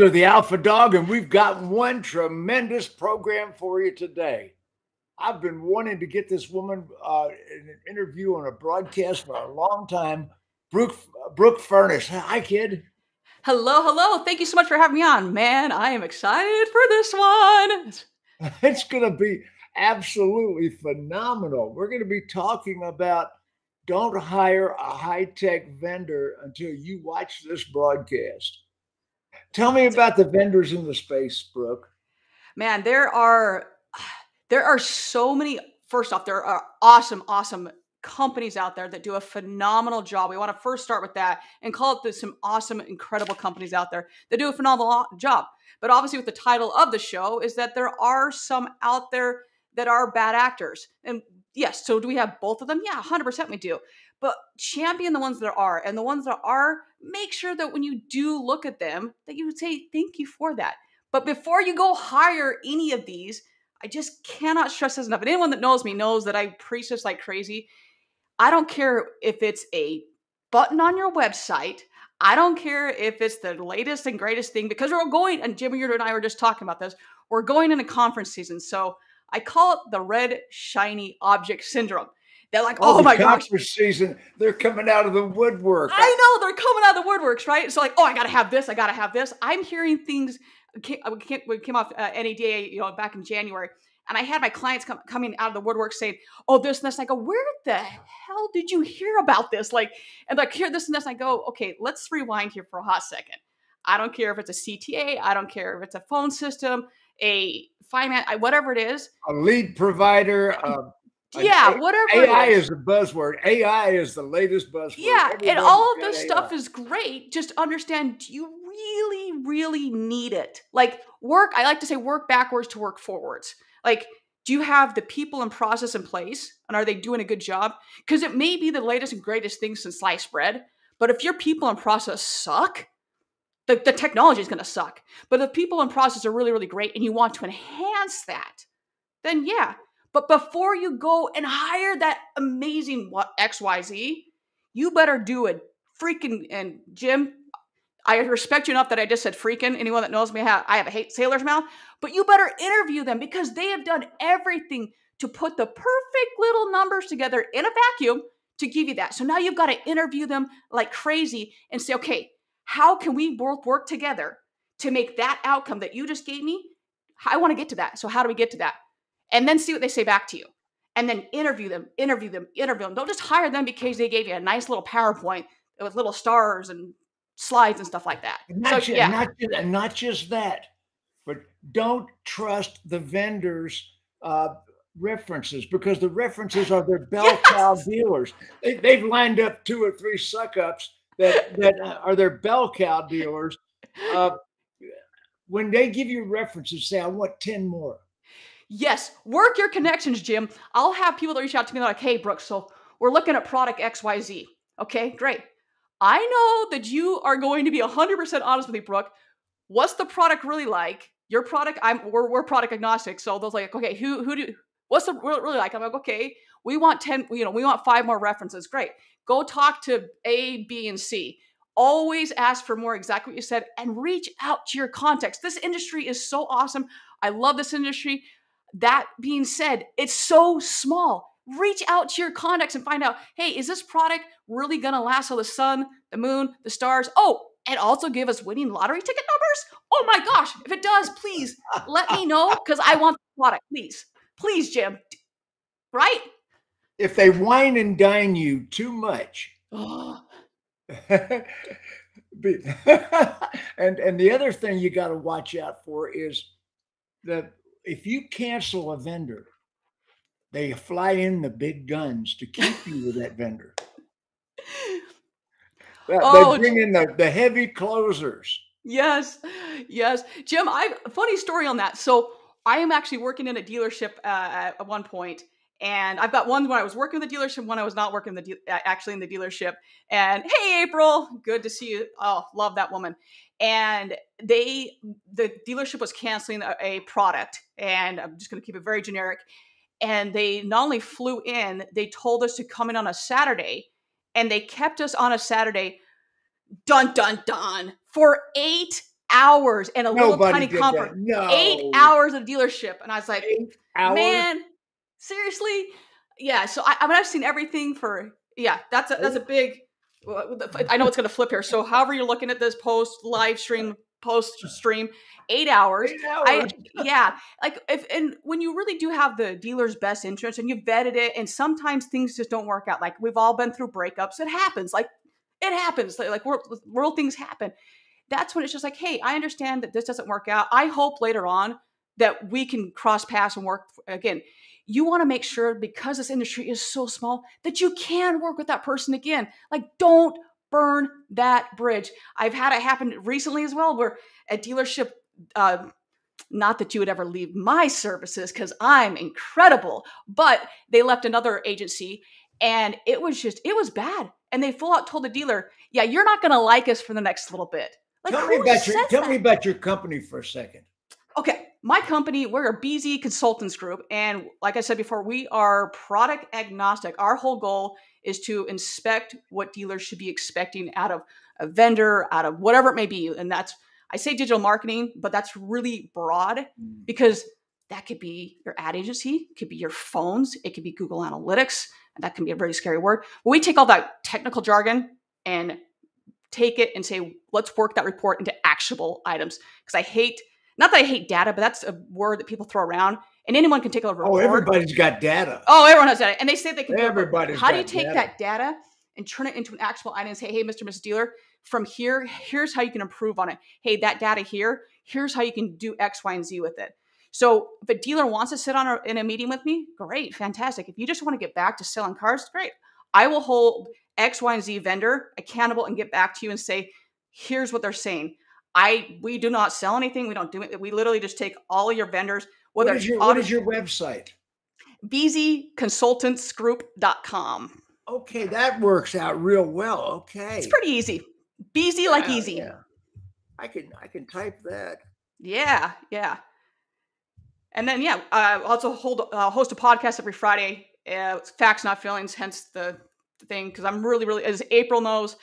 You're the Alpha Dawg, and we've got one tremendous program for you today. I've been wanting to get this woman uh, in an interview on a broadcast for a long time. Brooke Brooke Furniess. Hi, kid. Hello, hello. Thank you so much for having me on. Man, I am excited for this one. It's going to be absolutely phenomenal. We're going to be talking about don't hire a high tech vendor until you watch this broadcast. Tell me about the vendors in the space, Brooke. Man, there are there are so many. First off, there are awesome, awesome companies out there that do a phenomenal job. We want to first start with that and call it some awesome, incredible companies out there that do a phenomenal job. But obviously, with the title of the show, is that there are some out there that are bad actors. And yes, so do we have both of them? Yeah, 100% we do. But champion the ones that are, and the ones that are, make sure that when you do look at them, that you say thank you for that. But before you go hire any of these, I just cannot stress this enough. And anyone that knows me knows that I preach this like crazy. I don't care if it's a button on your website. I don't care if it's the latest and greatest thing because we're going, and Jimmy and I were just talking about this. We're going into conference season. So I call it the red shiny object syndrome. They're like, oh, oh my gosh. season, they're coming out of the woodwork. I know they're coming out of the woodworks, right? So like, oh, I gotta have this, I gotta have this. I'm hearing things. We came off uh, NADA, you know, back in January, and I had my clients come, coming out of the woodwork saying, "Oh, this and this." And I go, "Where the hell did you hear about this?" Like, and like, hear this and this. And I go, "Okay, let's rewind here for a hot second. I don't care if it's a CTA. I don't care if it's a phone system, a finance, whatever it is. A lead provider. Yeah, whatever. AI is. is a buzzword. AI is the latest buzzword. Yeah, Everybody and all of this AI. stuff is great. Just understand, do you really, really need it? Like work. I like to say, work backwards to work forwards. Like, do you have the people and process in place, and are they doing a good job? Because it may be the latest and greatest thing since sliced bread, but if your people and process suck, the, the technology is going to suck. But if people and process are really, really great and you want to enhance that, then yeah. But before you go and hire that amazing XYZ, you better do it. Freaking, and Jim, I respect you enough that I just said freaking. Anyone that knows me, I have a hate sailor's mouth. But you better interview them because they have done everything to put the perfect little numbers together in a vacuum to give you that. So now you've got to interview them like crazy and say, okay, how can we both work together to make that outcome that you just gave me? I want to get to that. So how do we get to that? And then see what they say back to you. And then interview them, interview them, interview them. Don't just hire them because they gave you a nice little PowerPoint with little stars and slides and stuff like that. Not, so, just, yeah. not, just, not just that, but don't trust the vendors' uh, references because the references are their bell cow dealers. They, they've lined up two or three suck ups that that are their bell cow dealers. Uh, when they give you references, say, "I want ten more." Yes, work your connections, Jim. I'll have people that reach out to me like, "Hey, Brooks, so we're looking at product X, Y, Z. Okay, great. I know that you are going to be 100% honest with me, Brooke. What's the product really like? Your product, I'm we're, we're product agnostic. So those like, okay, who who do what's the really like? I'm like, okay, we want 10, you know, we want five more references. Great. Go talk to A, B, and C. Always ask for more, exactly what you said, and reach out to your context. This industry is so awesome. I love this industry. That being said, it's so small. Reach out to your contacts and find out hey, is this product really going to last on the sun, the moon, the stars? Oh, and also give us winning lottery ticket numbers? Oh my gosh, if it does, please let me know because I want the product. Please, please, Jim. Right? if they wine and dine you too much. and and the other thing you got to watch out for is that if you cancel a vendor, they fly in the big guns to keep you with that vendor. Oh, they bring in the, the heavy closers. Yes, yes, Jim. I funny story on that. So I am actually working in a dealership uh, at one point, and I've got one when I was working in the dealership, one I was not working the de- actually in the dealership. And hey, April, good to see you. Oh, love that woman. And they, the dealership was canceling a, a product, and I'm just going to keep it very generic. And they not only flew in, they told us to come in on a Saturday, and they kept us on a Saturday, dun dun dun, for eight hours and a Nobody little tiny comfort. No. Eight hours of dealership. And I was like, man, seriously? Yeah. So I, I mean, I've seen everything for, yeah, that's a, that's a big, Uh, I know it's going to flip here. So however you're looking at this post live stream, post stream, eight hours. Eight hours. I, yeah. Like if, and when you really do have the dealer's best interest and you've vetted it and sometimes things just don't work out. Like we've all been through breakups. It happens. Like it happens. Like, like world, world things happen that's when it's just like, hey, I understand that this doesn't work out. I hope later on that we can cross paths and work again. You want to make sure because this industry is so small that you can work with that person again. Like, don't burn that bridge. I've had it happen recently as well, where a dealership, uh, not that you would ever leave my services because I'm incredible, but they left another agency and it was just, it was bad. And they full out told the dealer, yeah, you're not going to like us for the next little bit. Like, tell me about your tell that? me about your company for a second. Okay, my company, we're a BZ Consultants Group, and like I said before, we are product agnostic. Our whole goal is to inspect what dealers should be expecting out of a vendor, out of whatever it may be, and that's I say digital marketing, but that's really broad mm. because that could be your ad agency, it could be your phones, it could be Google Analytics, and that can be a very scary word. But we take all that technical jargon and take it and say, let's work that report into actionable items. Because I hate, not that I hate data, but that's a word that people throw around. And anyone can take a oh, report. Oh, everybody's got data. Oh, everyone has data. And they say they can. Everybody. How do you take data. that data and turn it into an actual item and say, hey, Mr. Mrs. Dealer, from here, here's how you can improve on it. Hey, that data here, here's how you can do X, Y, and Z with it. So if a dealer wants to sit on a, in a meeting with me, great, fantastic. If you just want to get back to selling cars, great. I will hold X, Y, and Z vendor accountable and get back to you and say, here's what they're saying. I we do not sell anything. We don't do it. We literally just take all your vendors. Whether what is your, what is your website? bzconsultantsgroup.com. Okay, that works out real well. Okay. It's pretty easy. BZ like yeah, easy. Yeah. I can I can type that. Yeah, yeah. And then yeah, I also hold uh, host a podcast every Friday. Uh, facts not feelings, hence the thing because I'm really, really, as April knows,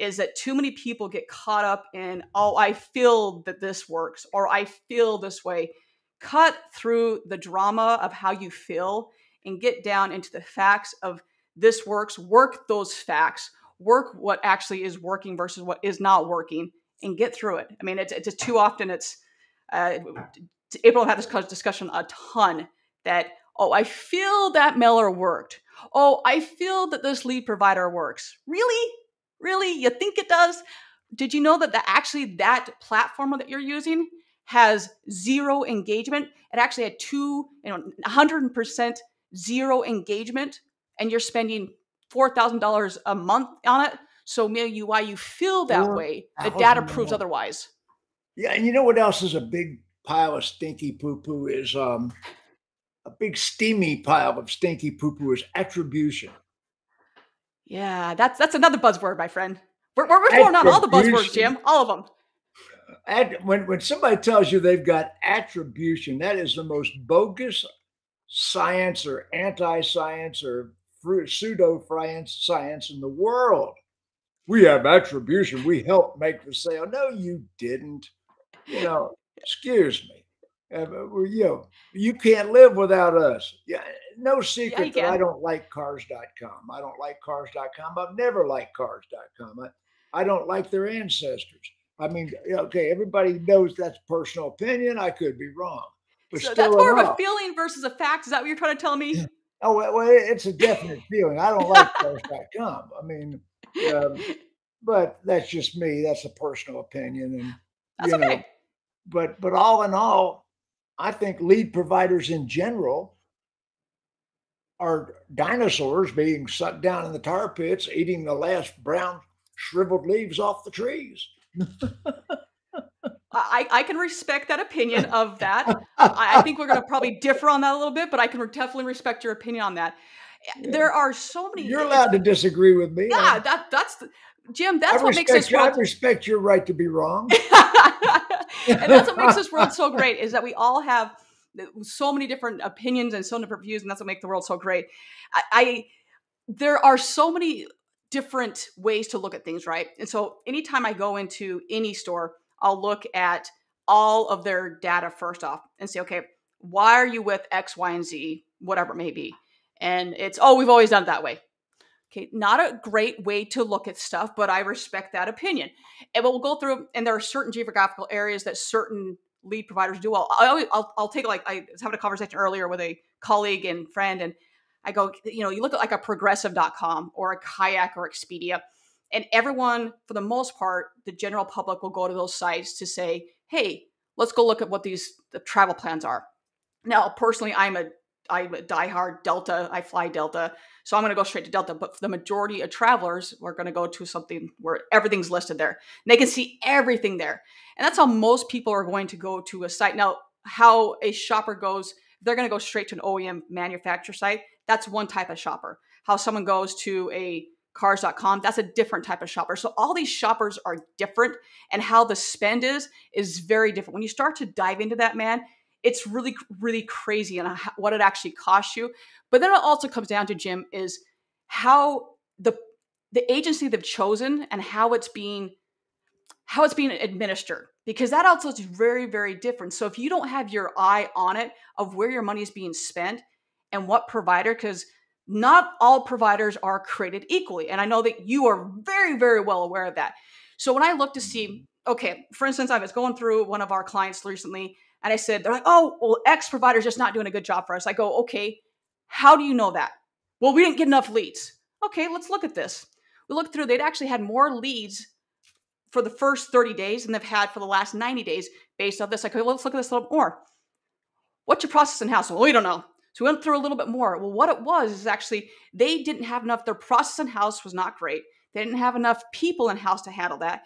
is that too many people get caught up in, oh, I feel that this works or I feel this way. Cut through the drama of how you feel and get down into the facts of this works, work those facts, work what actually is working versus what is not working, and get through it. I mean, it's, it's too often it's, uh, April had this discussion a ton that, oh, I feel that mailer worked oh, I feel that this lead provider works. Really? Really? You think it does? Did you know that the, actually that platform that you're using has zero engagement? It actually had two, you know, 100% zero engagement, and you're spending $4,000 a month on it. So maybe why you feel that way, the data proves otherwise. Yeah, and you know what else is a big pile of stinky poo poo is um, a big steamy pile of stinky poo poo is attribution. Yeah, that's that's another buzzword, my friend. We're, we're, we're throwing out all the buzzwords, Jim, all of them. At, when when somebody tells you they've got attribution, that is the most bogus science or anti-science or pseudo science in the world. We have attribution. We help make the sale. No, you didn't. You know, excuse me. Uh, you know, you can't live without us. Yeah, no secret yeah, that I don't like cars.com. I don't like cars.com. I've never liked cars.com. I, I don't like their ancestors. I mean, okay, everybody knows that's personal opinion. I could be wrong. But so that's more enough. of a feeling versus a fact. Is that what you're trying to tell me? Oh, well, it's a definite feeling. I don't like cars.com. I mean, um, but that's just me. That's a personal opinion. And, that's okay. Know, but, but all in all, I think lead providers in general are dinosaurs being sucked down in the tar pits, eating the last brown shriveled leaves off the trees. I, I can respect that opinion of that. I, I think we're going to probably differ on that a little bit, but I can definitely respect your opinion on that. Eh, yeah. There are so many. You're allowed to disagree with me. Yeah, that that's the, Jim. That's I what makes this. World... I respect your right to be wrong. and that's what makes this world so great is that we all have so many different opinions and so many different views, and that's what makes the world so great. I, I there are so many different ways to look at things, right? And so anytime I go into any store, I'll look at all of their data first off and say, okay, why are you with X, Y, and Z, whatever it may be? And it's, oh, we've always done it that way. Okay, not a great way to look at stuff, but I respect that opinion. And we'll go through, and there are certain geographical areas that certain lead providers do well. I will I'll take like I was having a conversation earlier with a colleague and friend, and I go, you know, you look at like a progressive.com or a kayak or Expedia, and everyone, for the most part, the general public will go to those sites to say, hey, let's go look at what these the travel plans are. Now, personally, I'm a I'm a diehard Delta. I fly Delta. So I'm going to go straight to Delta. But for the majority of travelers, we're going to go to something where everything's listed there. And they can see everything there. And that's how most people are going to go to a site. Now, how a shopper goes, they're going to go straight to an OEM manufacturer site. That's one type of shopper. How someone goes to a cars.com, that's a different type of shopper. So all these shoppers are different and how the spend is is very different. When you start to dive into that, man, it's really really crazy and what it actually costs you. But then it also comes down to jim is how the the agency they've chosen and how it's being how it's being administered because that also is very very different. So if you don't have your eye on it of where your money is being spent and what provider because not all providers are created equally and i know that you are very very well aware of that. So when i look to see okay for instance i was going through one of our clients recently and I said, they're like, oh, well, X provider's just not doing a good job for us. I go, okay, how do you know that? Well, we didn't get enough leads. Okay, let's look at this. We looked through, they'd actually had more leads for the first 30 days than they've had for the last 90 days based on this. I go, well, let's look at this a little more. What's your process in house? Well, we don't know. So we went through a little bit more. Well, what it was is actually they didn't have enough, their process in house was not great. They didn't have enough people in house to handle that.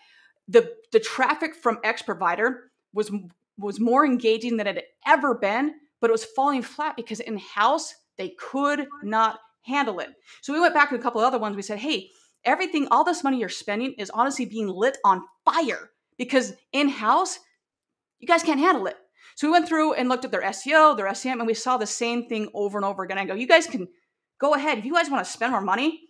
The the traffic from X provider was was more engaging than it had ever been, but it was falling flat because in house, they could not handle it. So we went back to a couple of other ones. We said, hey, everything, all this money you're spending is honestly being lit on fire because in house, you guys can't handle it. So we went through and looked at their SEO, their SEM, and we saw the same thing over and over again. I go, you guys can go ahead. If you guys want to spend more money,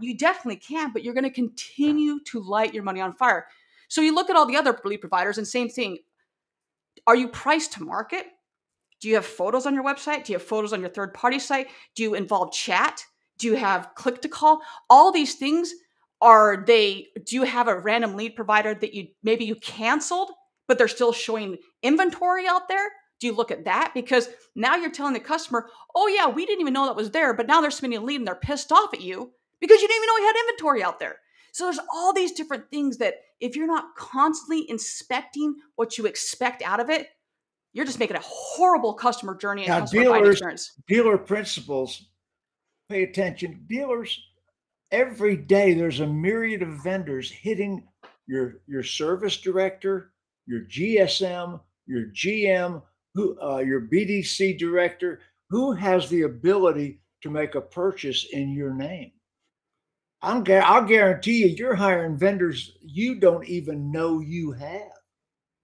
you definitely can, but you're going to continue to light your money on fire. So you look at all the other lead providers and same thing. Are you priced to market? Do you have photos on your website? Do you have photos on your third party site? Do you involve chat? Do you have click to call? All these things are they do you have a random lead provider that you maybe you canceled but they're still showing inventory out there? Do you look at that? Because now you're telling the customer, oh, yeah, we didn't even know that was there, but now they're spending a lead and they're pissed off at you because you didn't even know we had inventory out there. So there's all these different things that if you're not constantly inspecting what you expect out of it, you're just making a horrible customer journey and now, customer dealers. Dealer principals, pay attention. Dealers, every day there's a myriad of vendors hitting your your service director, your GSM, your GM, who uh, your BDC director, who has the ability to make a purchase in your name. I'll, I'll guarantee you, you're hiring vendors you don't even know you have.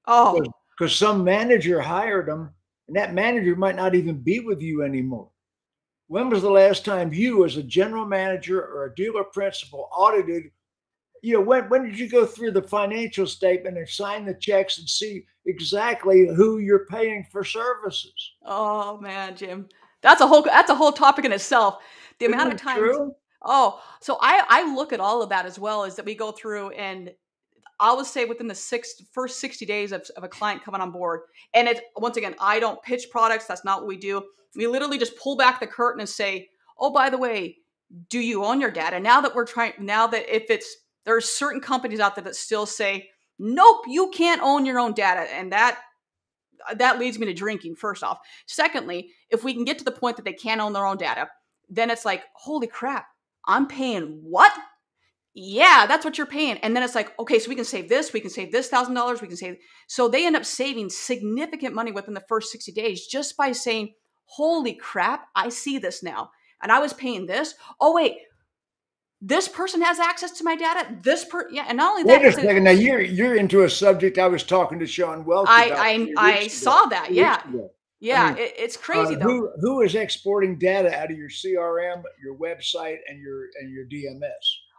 Oh, because some manager hired them, and that manager might not even be with you anymore. When was the last time you, as a general manager or a dealer principal, audited? You know, when when did you go through the financial statement and sign the checks and see exactly who you're paying for services? Oh man, Jim, that's a whole that's a whole topic in itself. The Isn't amount of times. True? Oh, so I I look at all of that as well Is that we go through and I would say within the six first 60 days of, of a client coming on board. And it's once again, I don't pitch products. That's not what we do. We literally just pull back the curtain and say, oh, by the way, do you own your data? Now that we're trying, now that if it's, there are certain companies out there that still say, nope, you can't own your own data. And that, that leads me to drinking, first off. Secondly, if we can get to the point that they can't own their own data, then it's like, holy crap, I'm paying what? Yeah, that's what you're paying. And then it's like, okay, so we can save this, we can save this thousand dollars, we can save. So they end up saving significant money within the first 60 days just by saying, holy crap, I see this now. And I was paying this. Oh, wait, this person has access to my data. This per yeah, and not only that. Wait a second. Now you're you're into a subject I was talking to Sean Welch. I I, I saw that. Yeah. Yeah, I mean, it, it's crazy uh, though. Who who is exporting data out of your CRM, your website, and your and your DMS?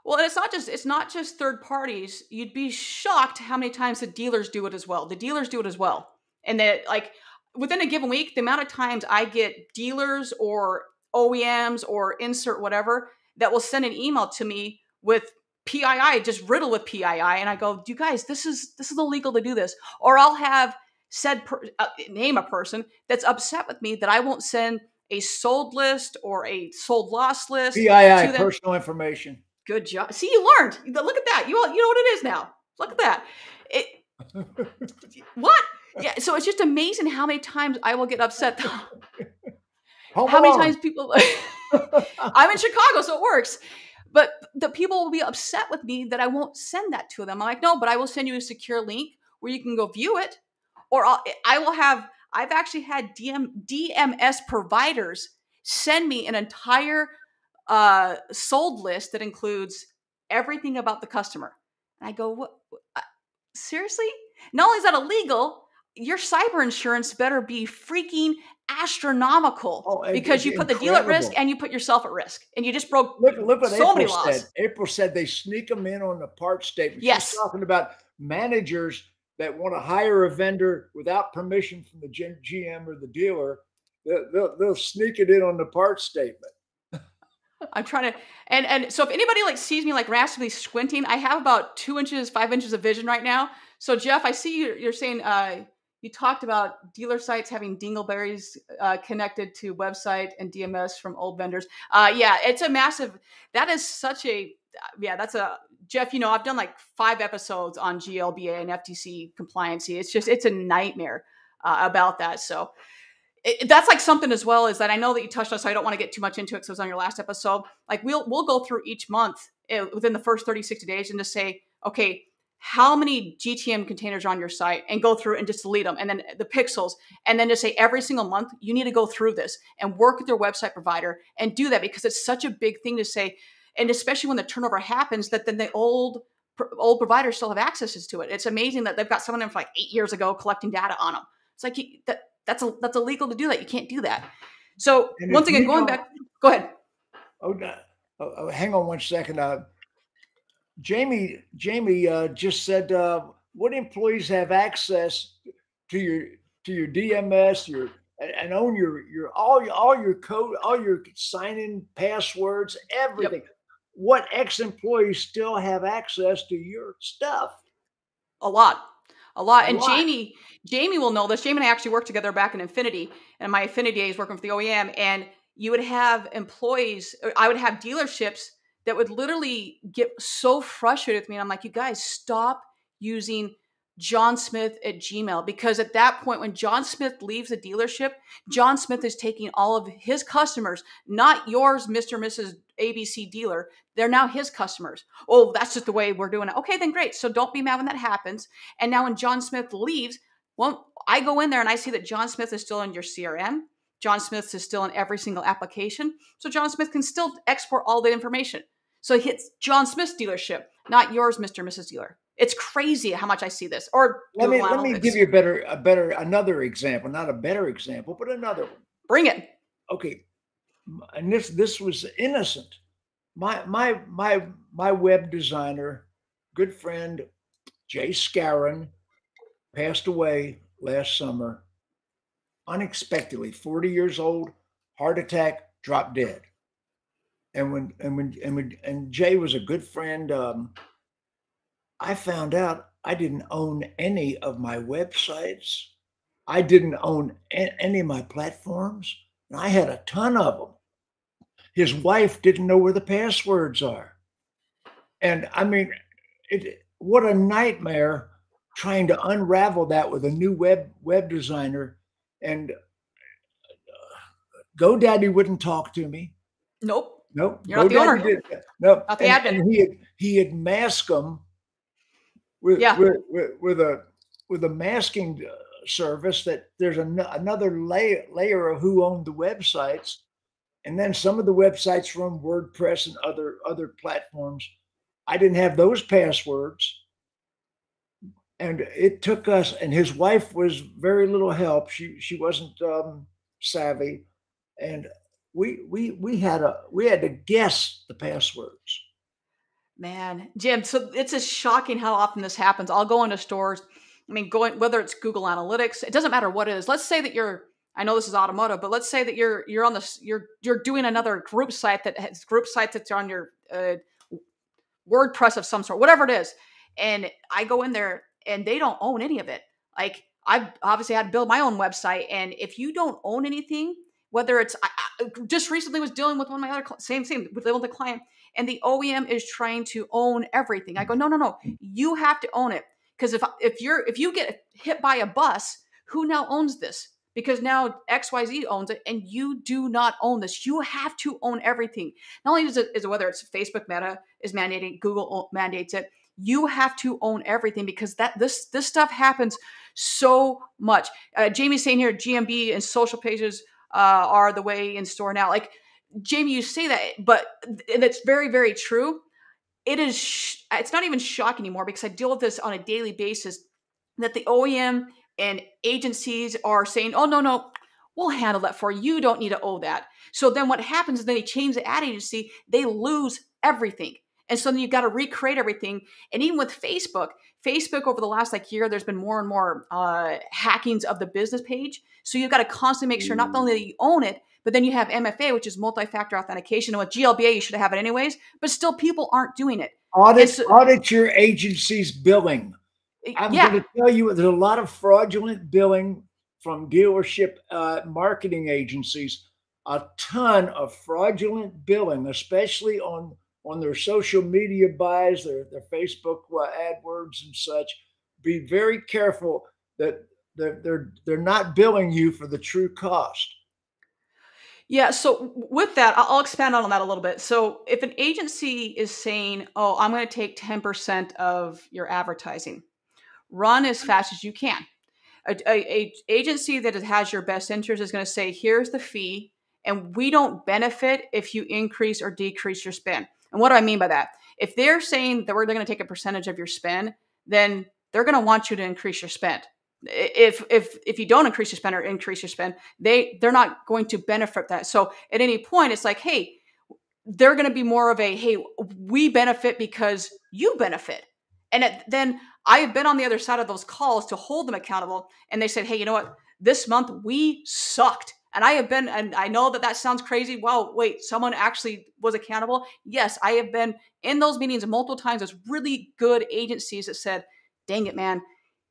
Well, it's not just it's not just third parties. You'd be shocked how many times the dealers do it as well. The dealers do it as well, and that like within a given week, the amount of times I get dealers or OEMs or insert whatever that will send an email to me with PII just riddled with PII, and I go, "You guys, this is this is illegal to do this." Or I'll have said per, uh, name a person that's upset with me that I won't send a sold list or a sold loss list. PII, personal information. Good job. See, you learned. Look at that. You you know what it is now. Look at that. It. what? Yeah. So it's just amazing how many times I will get upset. how many times people? I'm in Chicago, so it works. But the people will be upset with me that I won't send that to them. I'm like, no, but I will send you a secure link where you can go view it, or I'll, I will have I've actually had DM, DMS providers send me an entire uh, sold list that includes everything about the customer. And I go, what? Uh, seriously? Not only is that illegal, your cyber insurance better be freaking astronomical oh, because you put the deal at risk and you put yourself at risk and you just broke look, look what so April many laws. Said. April said they sneak them in on the part statement. Yes, She's talking about managers that want to hire a vendor without permission from the GM or the dealer, they'll, they'll, sneak it in on the part statement. I'm trying to, and and so if anybody like sees me like rapidly squinting, I have about two inches, five inches of vision right now. So Jeff, I see you. You're saying uh, you talked about dealer sites having dingleberries uh, connected to website and DMS from old vendors. Uh, yeah, it's a massive. That is such a yeah. That's a Jeff, you know, I've done like five episodes on GLBA and FTC compliancy. It's just, it's a nightmare uh, about that. So it, that's like something as well is that I know that you touched on, so I don't want to get too much into it because it was on your last episode. Like we'll, we'll go through each month uh, within the first 30, 60 days and just say, okay, how many GTM containers are on your site and go through and just delete them and then the pixels and then just say every single month you need to go through this and work with your website provider and do that because it's such a big thing to say and especially when the turnover happens, that then the old old providers still have accesses to it. It's amazing that they've got someone them from like eight years ago collecting data on them. It's like that that's a, that's illegal to do that. You can't do that. So and once again, going back, go ahead. Oh, oh, oh, hang on one second. Uh, Jamie, Jamie uh, just said, uh, what employees have access to your to your DMS, your and own your your all your all your code, all your sign in passwords, everything. Yep what ex-employees still have access to your stuff? A lot. A lot. A and lot. Jamie, Jamie will know this. Jamie and I actually worked together back in Infiniti, and my Infiniti days working for the OEM. And you would have employees, I would have dealerships that would literally get so frustrated with me. And I'm like, you guys, stop using John Smith at Gmail because at that point, when John Smith leaves the dealership, John Smith is taking all of his customers, not yours, Mr. and Mrs. ABC dealer. They're now his customers. Oh, that's just the way we're doing it. Okay, then great. So don't be mad when that happens. And now when John Smith leaves, well, I go in there and I see that John Smith is still in your CRM. John Smith is still in every single application. So John Smith can still export all the information. So it hits John Smith's dealership, not yours, Mr. and Mrs. Dealer. It's crazy how much I see this. Or let me let me give you a better a better another example, not a better example, but another one. Bring it. Okay, and this this was innocent. My my my my web designer, good friend Jay Scaron, passed away last summer unexpectedly. Forty years old, heart attack, dropped dead. And when and when and when and Jay was a good friend. Um, I found out I didn't own any of my websites. I didn't own any of my platforms. And I had a ton of them. His wife didn't know where the passwords are. And I mean, it, what a nightmare trying to unravel that with a new web web designer. And uh, GoDaddy wouldn't talk to me. Nope. Nope. You're not the owner. Did, nope. Not the and, admin. And he had, he had masked them with, yeah. with, with, with a with a masking uh, service that there's an, another layer layer of who owned the websites. And then some of the websites from wordpress and other other platforms. I didn't have those passwords. And it took us and his wife was very little help. She she wasn't um, savvy. And we we we had a we had to guess the passwords Man, Jim, so it's just shocking how often this happens. I'll go into stores. I mean, going whether it's Google Analytics, it doesn't matter what it is. Let's say that you're I know this is automotive, but let's say that you're you're on this you're you're doing another group site that has group site that's on your uh, WordPress of some sort, whatever it is, and I go in there and they don't own any of it. Like I've obviously had to build my own website, and if you don't own anything, whether it's I, I just recently was dealing with one of my other same same with the client, and the OEM is trying to own everything. I go no no no, you have to own it because if if you're if you get hit by a bus, who now owns this? because now XYZ owns it and you do not own this. You have to own everything. Not only is it, is it whether it's Facebook Meta is mandating, Google mandates it, you have to own everything because that this this stuff happens so much. Uh, Jamie's saying here, GMB and social pages uh, are the way in store now. Like Jamie, you say that, but and it's very very true. It is. Sh- it's not even shock anymore because I deal with this on a daily basis. That the OEM and agencies are saying, oh, no, no, we'll handle that for you. You don't need to owe that. So then what happens is then they change the ad agency, they lose everything. And so then you've got to recreate everything. And even with Facebook, Facebook over the last like year, there's been more and more uh, hackings of the business page. So you've got to constantly make sure not only that you own it, but then you have MFA, which is multi-factor authentication. And with GLBA, you should have it anyways. But still, people aren't doing it. Audit, so, audit your agency's billing. I'm yeah. going to tell you there's a lot of fraudulent billing from dealership uh, marketing agencies. A ton of fraudulent billing, especially on on their social media buys, their their Facebook uh, AdWords and such. Be very careful that they're, they're they're not billing you for the true cost. Yeah. So with that, I'll expand on that a little bit. So if an agency is saying, "Oh, I'm going to take 10% of your advertising," run as fast as you can. A, a, a agency that has your best interest is going to say, here's the fee, and we don't benefit if you increase or decrease your spend. And what do I mean by that? If they're saying that we're going to take a percentage of your spend, then they're going to want you to increase your spend. If if if you don't increase your spend or increase your spend, they they're not going to benefit that. So at any point, it's like, hey, they're going to be more of a hey, we benefit because you benefit. And it, then I have been on the other side of those calls to hold them accountable. And they said, hey, you know what? This month we sucked. And I have been, and I know that that sounds crazy. Wow, wait, someone actually was accountable. Yes, I have been in those meetings multiple times. There's really good agencies that said, dang it, man,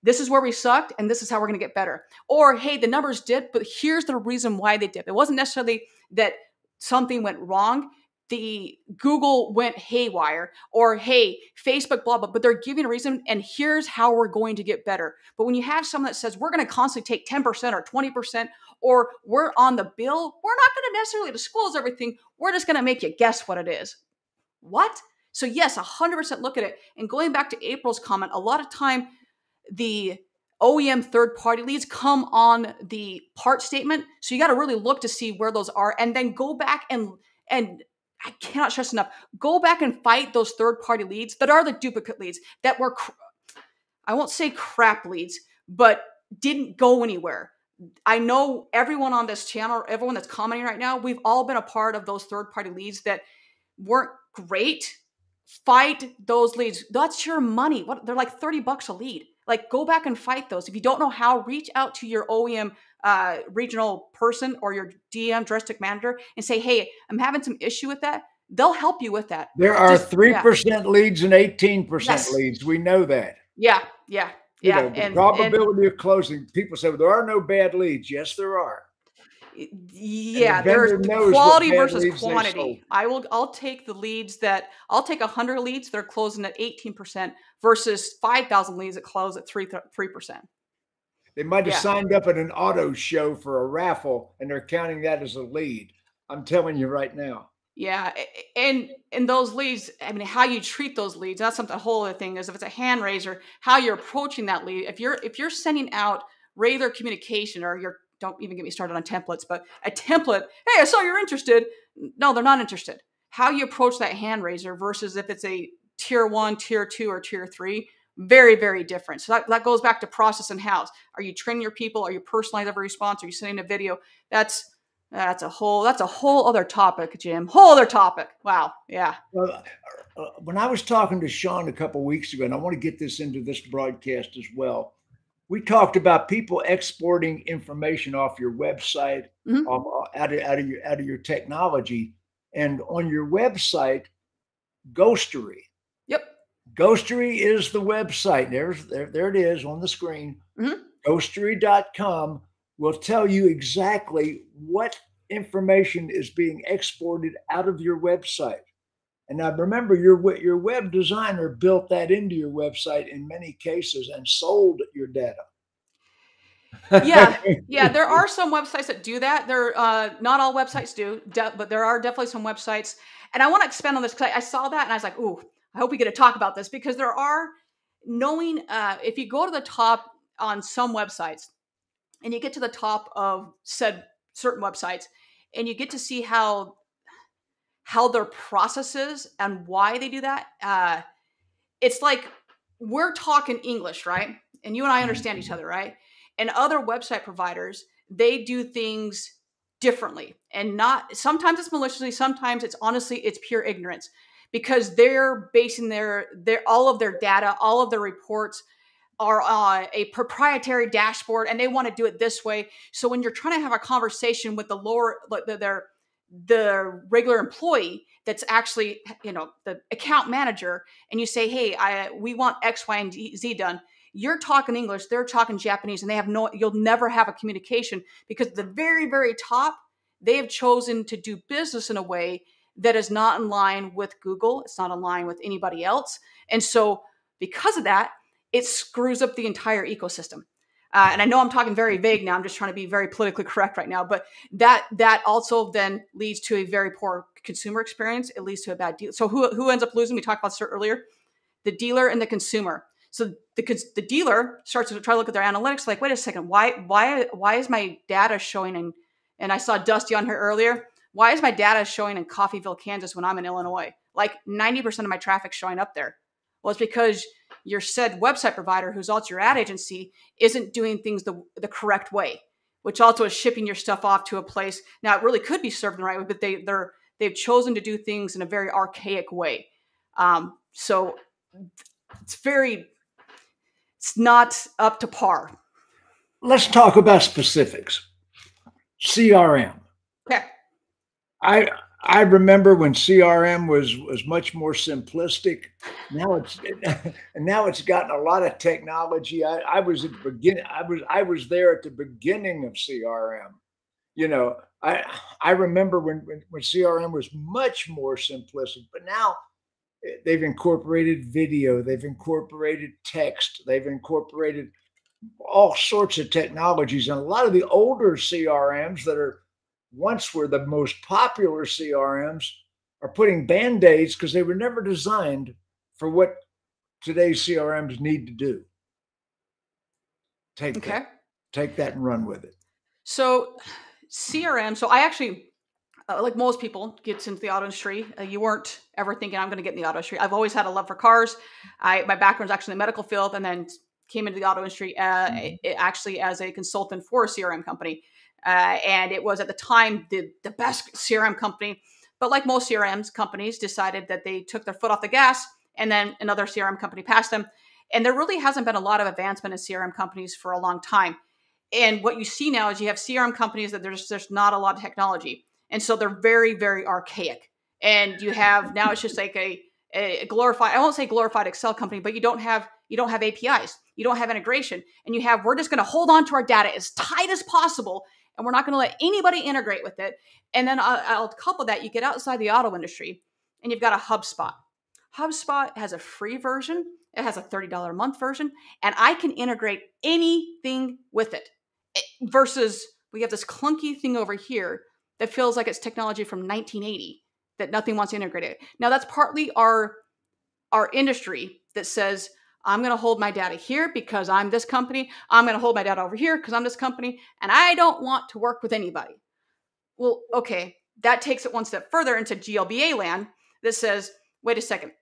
this is where we sucked and this is how we're going to get better. Or, hey, the numbers did, but here's the reason why they did. It wasn't necessarily that something went wrong the Google went haywire or hey, Facebook, blah, blah, but they're giving a reason and here's how we're going to get better. But when you have someone that says we're going to constantly take 10% or 20% or we're on the bill, we're not going to necessarily disclose everything. We're just going to make you guess what it is. What? So, yes, 100% look at it. And going back to April's comment, a lot of time the OEM third party leads come on the part statement. So you got to really look to see where those are and then go back and and I cannot stress enough. Go back and fight those third party leads that are the duplicate leads that were, I won't say crap leads, but didn't go anywhere. I know everyone on this channel, everyone that's commenting right now, we've all been a part of those third party leads that weren't great. Fight those leads. That's your money. What they're like 30 bucks a lead. Like go back and fight those. If you don't know how, reach out to your OEM uh, regional person or your DM, drastic manager, and say, "Hey, I'm having some issue with that." They'll help you with that. There are three percent yeah. leads and eighteen percent yes. leads. We know that. Yeah, yeah, you yeah. Know, the and, probability and, of closing. People say well, there are no bad leads. Yes, there are. Yeah, the there's quality versus quantity. I will. I'll take the leads that I'll take hundred leads that are closing at eighteen percent versus five thousand leads that close at three three percent. They might have yeah. signed up at an auto show for a raffle and they're counting that as a lead. I'm telling you right now. Yeah, and and those leads, I mean, how you treat those leads, that's something a whole other thing is if it's a hand raiser, how you're approaching that lead. If you're if you're sending out regular communication or you're don't even get me started on templates, but a template, hey, I saw you're interested. No, they're not interested. How you approach that hand raiser versus if it's a tier one, tier two, or tier three, very very different so that, that goes back to process and house are you training your people are you personalizing every response are you sending a video that's That's a whole that's a whole other topic, Jim. Whole other topic. Wow. Yeah. Well, uh, uh when I was talking to Sean a couple weeks ago, and I want to get this into this broadcast as well, we talked about people exporting information off your website, mm-hmm. off, uh, out, of, out of your out of your technology, and on your website, Ghostery. Yep. Ghostery is the website. There's there, there it is on the screen. Mm-hmm. Ghostery.com will tell you exactly what information is being exported out of your website. And now remember, your your web designer built that into your website in many cases and sold your data. yeah, yeah. There are some websites that do that. There, uh, not all websites do, but there are definitely some websites. And I want to expand on this because I, I, saw that and I was like, "Ooh, I hope we get to talk about this," because there are knowing uh, if you go to the top on some websites and you get to the top of said certain websites and you get to see how how their processes and why they do that. Uh, it's like we're talking English, right? And you and I understand each mm-hmm. other, right? And other website providers, they do things differently and not sometimes it's maliciously, sometimes it's honestly it's pure ignorance because they're basing their their all of their data, all of their reports are uh, a proprietary dashboard and they want to do it this way. So when you're trying to have a conversation with the lower their the regular employee that's actually you know the account manager and you say hey i we want x y and z done. You're talking english they're talking japanese and they have no you'll never have a communication because the very very top they have chosen to do business in a way that is not in line with google it's not in line with anybody else and so because of that it screws up the entire ecosystem uh, and I know I'm talking very vague now. I'm just trying to be very politically correct right now. But that that also then leads to a very poor consumer experience. It leads to a bad deal. So who who ends up losing? We talked about this earlier. The dealer and the consumer. So the the dealer starts to try to look at their analytics. Like, wait a second, why why why is my data showing in? And I saw Dusty on here earlier. Why is my data showing in Coffeyville, Kansas, when I'm in Illinois? Like 90% of my traffic showing up there. Well, it's because your said website provider, who's also your ad agency, isn't doing things the, the correct way, which also is shipping your stuff off to a place. Now, it really could be served the right way, but they, they're, they've chosen to do things in a very archaic way. Um, so it's very, it's not up to par. Let's talk about specifics. CRM. Okay. I I remember when CRM was was much more simplistic. Now it's and now it's gotten a lot of technology. I, I was at the beginning. I was I was there at the beginning of CRM. You know, I I remember when when, when CRM was much more simplistic, but now eh, they've incorporated video, they've incorporated text, they've incorporated all sorts of technologies, and a lot of the older CRMs that are once were the most popular CRMs are putting band aids because they were never designed for what today's CRMs need to do. Take okay. that, take that and run with it. So, CRM. So I actually, uh, like most people, gets into the auto industry. Uh, you weren't ever thinking I'm going to get in the auto industry. I've always had a love for cars. I my background is actually in the medical field, and then came into the auto industry uh, mm-hmm. actually as a consultant for a CRM company. Uh, and it was at the time the, the best CRM company. But like most CRM companies, decided that they took their foot off the gas, and then another CRM company passed them. And there really hasn't been a lot of advancement in CRM companies for a long time. And what you see now is you have CRM companies that there's there's not a lot of technology, and so they're very very archaic. And you have now it's just like a, a glorified I won't say glorified Excel company, but you don't have you don't have APIs, you don't have integration, and you have we're just going to hold on to our data as tight as possible and we're not going to let anybody integrate with it. And then I'll, I'll couple that. You get outside the auto industry and you've got a HubSpot. HubSpot has a free version, it has a $30 a month version, and I can integrate anything with it. it. Versus we have this clunky thing over here that feels like it's technology from 1980 that nothing wants to integrate it. Now that's partly our our industry that says I'm going to hold my data here because I'm this company. I'm going to hold my data over here because I'm this company. And I don't want to work with anybody. Well, okay, that takes it one step further into GLBA land that says, wait a second.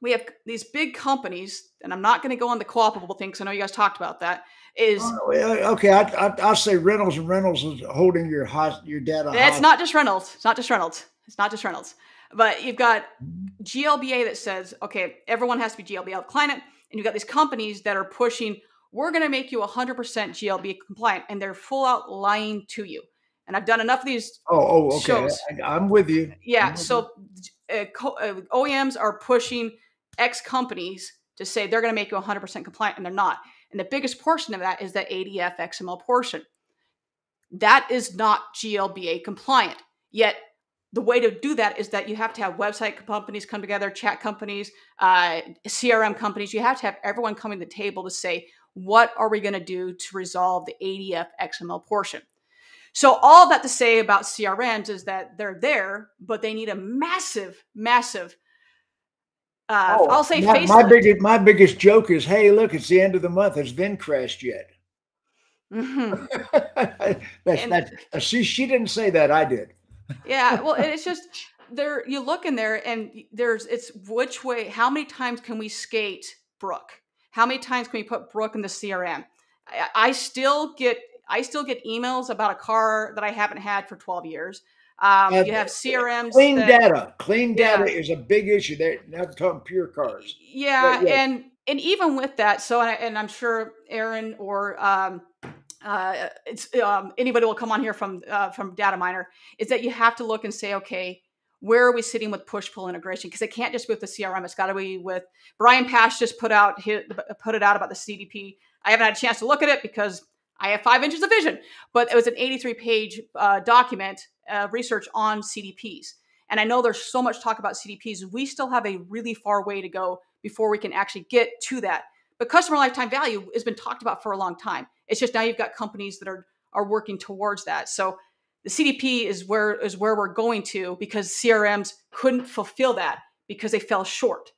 we have these big companies, and I'm not going to go on the cooperable thing because I know you guys talked about that. Is oh, okay? I, will say Reynolds and Reynolds is holding your hot your data. It's not just Reynolds. It's not just Reynolds. It's not just Reynolds. But you've got mm-hmm. GLBA that says, okay, everyone has to be GLBA compliant, and you've got these companies that are pushing, we're going to make you 100% GLBA compliant, and they're full out lying to you. And I've done enough of these. Oh, oh, okay. Shows. I, am with you. Yeah. With so uh, co- uh, OEMs are pushing X companies to say they're going to make you 100% compliant, and they're not. And the biggest portion of that is the ADF XML portion. That is not GLBA compliant. Yet the way to do that is that you have to have website companies come together, chat companies, uh, CRM companies. You have to have everyone coming to the table to say, what are we going to do to resolve the ADF XML portion? So, all that to say about CRMs is that they're there, but they need a massive, massive uh, oh, I'll say my, my biggest my biggest joke is, hey, look, it's the end of the month. Has Vin crashed yet? Mm-hmm. that's and, that. Uh, she she didn't say that. I did. Yeah, well, it's just there. You look in there, and there's it's which way. How many times can we skate Brooke? How many times can we put Brooke in the CRM? I, I still get I still get emails about a car that I haven't had for 12 years. Um, you have CRMs. Clean that, data. Clean data yeah. is a big issue. They're now talking PureCars. Yeah, yeah, and and even with that, so and I'm sure Aaron or um, uh, it's um, anybody will come on here from uh, from Data Miner is that you have to look and say, okay, where are we sitting with push pull integration? Because it can't just be with the CRM. It's got to be with Brian Pasch just put out his, put it out about the CDP. I haven't had a chance to look at it because I have five inches of vision, but it was an 83 page uh, document uh, research on CDPs. And I know there's so much talk about CDPs. We still have a really far way to go before we can actually get to that. But customer lifetime value has been talked about for a long time. It's just now you've got companies that are are working towards that. So the CDP is where is where we're going to because CRMs couldn't fulfill that because they fell short.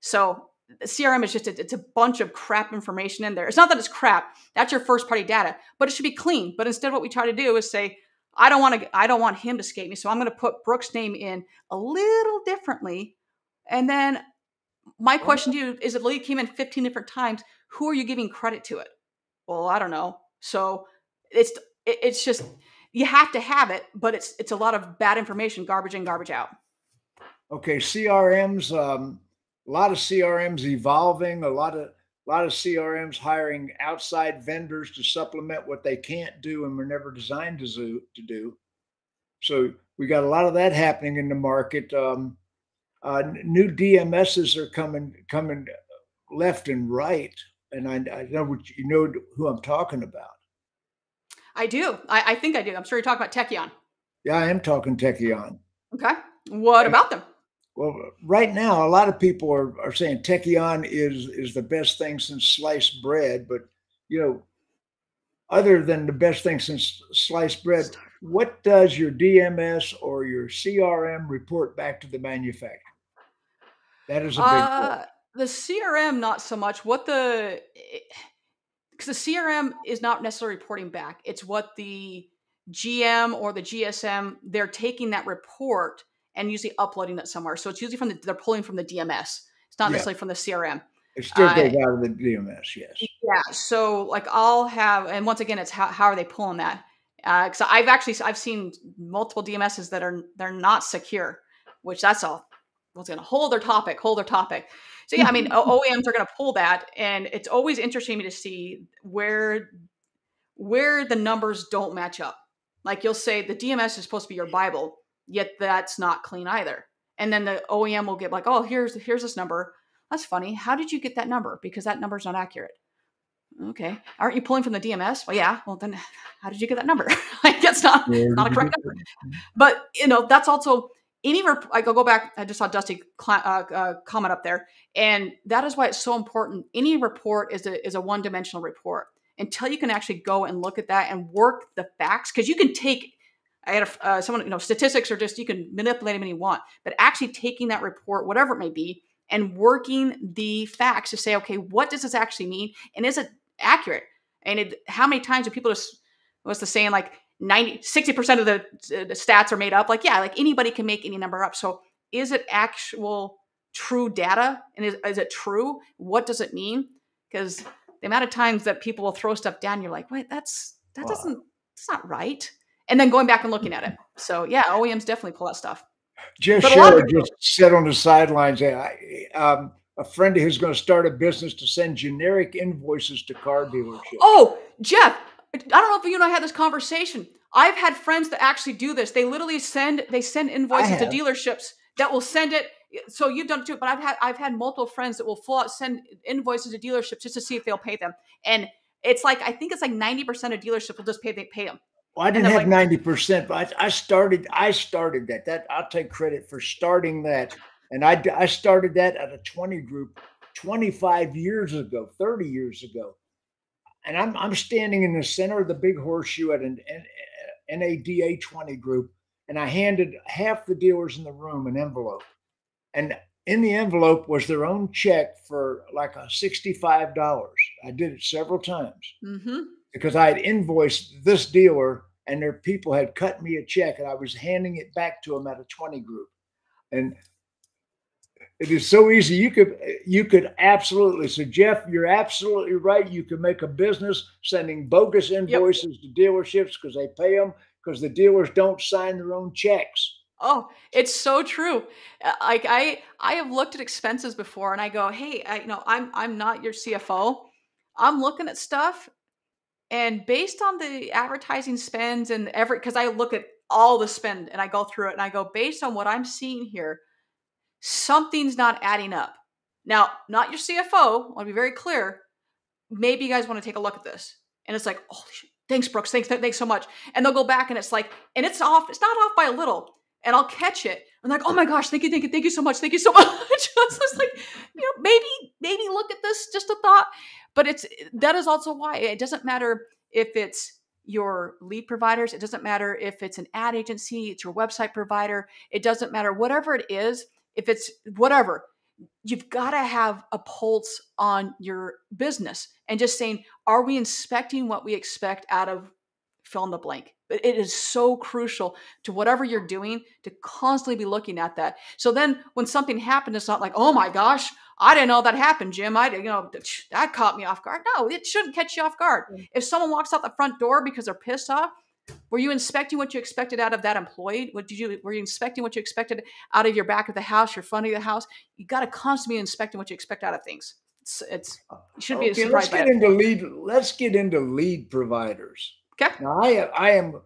So the CRM is just a, it's a bunch of crap information in there. It's not that it's crap. That's your first party data, but it should be clean. But instead, what we try to do is say, I don't want to. I don't want him to skate me, so I'm going to put Brooks' name in a little differently. And then my question to you is: If came in 15 different times, who are you giving credit to it? Well, I don't know. So it's it's just you have to have it, but it's it's a lot of bad information, garbage in, garbage out. Okay, CRMs. Um a lot of CRMs evolving, a lot of a lot of CRMs hiring outside vendors to supplement what they can't do and were never designed to do. To do. So we got a lot of that happening in the market. Um, uh, new DMSs are coming coming left and right, and I, I know what you know who I'm talking about. I do. I, I think I do. I'm sure you're talking about Tekion. Yeah, I am talking Tekion. Okay. What about them? Well, right now, a lot of people are, are saying Tekion is is the best thing since sliced bread. But you know, other than the best thing since sliced bread, what does your DMS or your CRM report back to the manufacturer? That is a big uh, the CRM, not so much. What the because the CRM is not necessarily reporting back. It's what the GM or the GSM they're taking that report and usually uploading it somewhere. So it's usually from the they're pulling from the DMS. It's not yeah. necessarily from the CRM. It still goes uh, out of the DMS, yes. Yeah. So like I'll have, and once again, it's how how are they pulling that? Because uh, I've actually I've seen multiple DMSs that are they're not secure, which that's all. What's going to hold their topic, hold their topic. So yeah, I mean OEMs are going to pull that, and it's always interesting to see where where the numbers don't match up. Like you'll say the DMS is supposed to be your Bible, yet that's not clean either. And then the OEM will get like, oh, here's here's this number. That's funny. How did you get that number? Because that number's not accurate. Okay. Aren't you pulling from the DMS? Well, yeah. Well, then how did you get that number? like it's not not a correct number. But you know, that's also any like I'll go back. I just saw Dusty cl- uh, uh, comment up there, and that is why it's so important. Any report is a is a one dimensional report until you can actually go and look at that and work the facts because you can take I had a, uh, someone, you know, statistics are just, you can manipulate them any you want, but actually taking that report, whatever it may be, and working the facts to say, okay, what does this actually mean? And is it accurate? And it, how many times do people just, what's the saying, like 90, 60% of the, the stats are made up? Like, yeah, like anybody can make any number up. So is it actual true data and is, is it true what does it mean because the amount of times that people will throw stuff down you're like wait that's that wow. doesn't it's not right and then going back and looking at it so yeah oems definitely pull that stuff Jeff Scherer just said on the sidelines um, a friend who's going to start a business to send generic invoices to car dealerships. Oh, Jeff, I don't know if you and I had this conversation. I've had friends that actually do this. They literally send they send invoices to dealerships that will send it. So you've done it too, but I've had I've had multiple friends that will full out send invoices to dealerships just to see if they'll pay them. And it's like I think it's like ninety percent of dealerships will just pay they pay them. Well, I didn't have ninety percent, but I, I started I started that. That I'll take credit for starting that and I, I started that at a 20 group 25 years ago, 30 years ago. And I'm, I'm standing in the center of the big horseshoe at an, an NADA 20 group. And I handed half the dealers in the room an envelope. And in the envelope was their own check for like a $65. I did it several times mm-hmm. because I had invoiced this dealer and their people had cut me a check and I was handing it back to them at a 20 group. And it is so easy. You could you could absolutely. So Jeff, you're absolutely right. You can make a business sending bogus invoices yep. to dealerships because they pay them because the dealers don't sign their own checks. Oh, it's so true. Uh, like I I have looked at expenses before and I go, "Hey, I you know, I'm I'm not your CFO. I'm looking at stuff and based on the advertising spends and every cuz I look at all the spend and I go through it and I go based on what I'm seeing here, something's not adding up. Now, not your CFO, I want to be very clear. Maybe you guys want to take a look at this. And it's like, oh, thanks, Brooks. Thanks, thanks so much. And they'll go back and it's like, and it's off, it's not off by a little. And I'll catch it. I'm like, oh my gosh, thank you, thank you, thank you so much. Thank you so much. it's just like, you know, maybe, maybe look at this, just a thought. But it's that is also why it doesn't matter if it's your lead providers. It doesn't matter if it's an ad agency, it's your website provider. It doesn't matter, whatever it is if it's whatever, you've got to have a pulse on your business and just saying, are we inspecting what we expect out of fill in the blank? It is so crucial to whatever you're doing to constantly be looking at that. So then when something happened, it's not like, oh my gosh, I didn't know that happened, Jim. I, you know, that caught me off guard. No, it shouldn't catch you off guard. If someone walks out the front door because they're pissed off, were you inspecting what you expected out of that employee? What did you were you inspecting what you expected out of your back of the house, your front of the house? You got to constantly inspecting what you expect out of things. It's it's you should be okay, Let's get into lead. Let's get into lead providers. Okay. Now I I am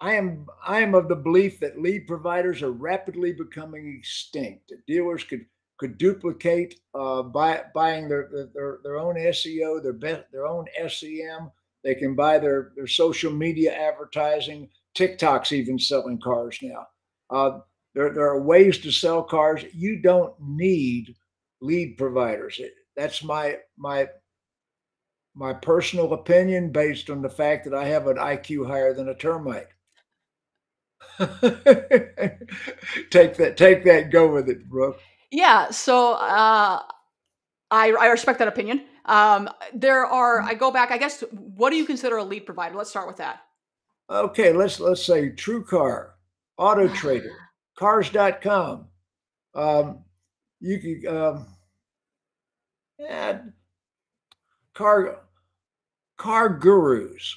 I am I am of the belief that lead providers are rapidly becoming extinct. Dealers could could duplicate uh, by buying their, their their own SEO, their best, their own SEM they can buy their, their social media advertising. TikTok's even selling cars now. Uh, there, there are ways to sell cars. You don't need lead providers. That's my my my personal opinion based on the fact that I have an IQ higher than a termite. take that, take that, go with it, Brooke. Yeah. So uh, I I respect that opinion. Um, there are, I go back, I guess, what do you consider a lead provider? Let's start with that. Okay, let's let's say TrueCar, Auto Trader, Cars.com. Um, you could um, add car CarGurus.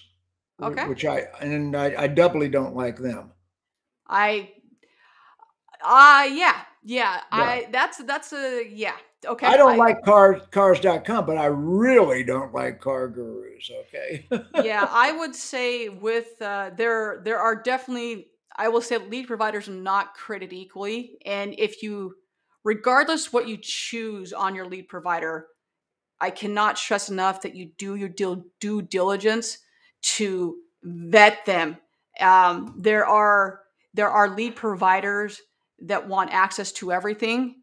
Okay. Which I and I, I doubly don't like them. I uh yeah, yeah. yeah. I that's that's a yeah. Okay. I don't I, like cars cars.com, but I really don't like CarGurus. Okay. yeah, I would say with uh, there there are definitely I will say lead providers are not created equally. And if you regardless what you choose on your lead provider, I cannot stress enough that you do your due, due diligence to vet them. Um, there are there are lead providers that want access to everything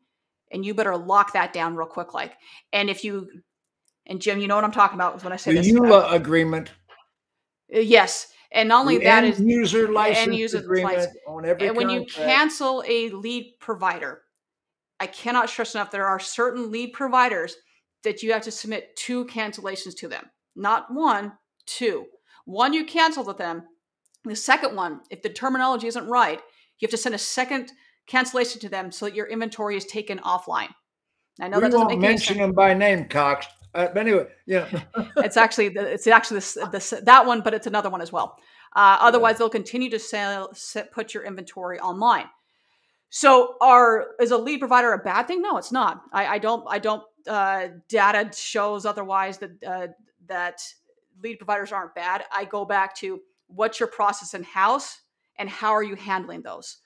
and you better lock that down real quick like and if you and jim you know what i'm talking about when i say the this. EULA agreement? Uh, yes and not only the that is user license end user agreement license. on every and when you cancel a lead provider i cannot stress enough there are certain lead providers that you have to submit two cancellations to them not one two. One you cancel with them the second one if the terminology isn't right you have to send a second cancellation to them so that your inventory is taken offline. I know we that doesn't won't mention them by name, Cox. Uh, but anyway, yeah, it's actually it's actually this, this that one, but it's another one as well. Uh, otherwise, they'll continue to sell, put your inventory online. So, are is a lead provider a bad thing? No, it's not. I, I don't. I don't. Uh, data shows otherwise that uh, that lead providers aren't bad. I go back to what's your process in house and how are you handling those.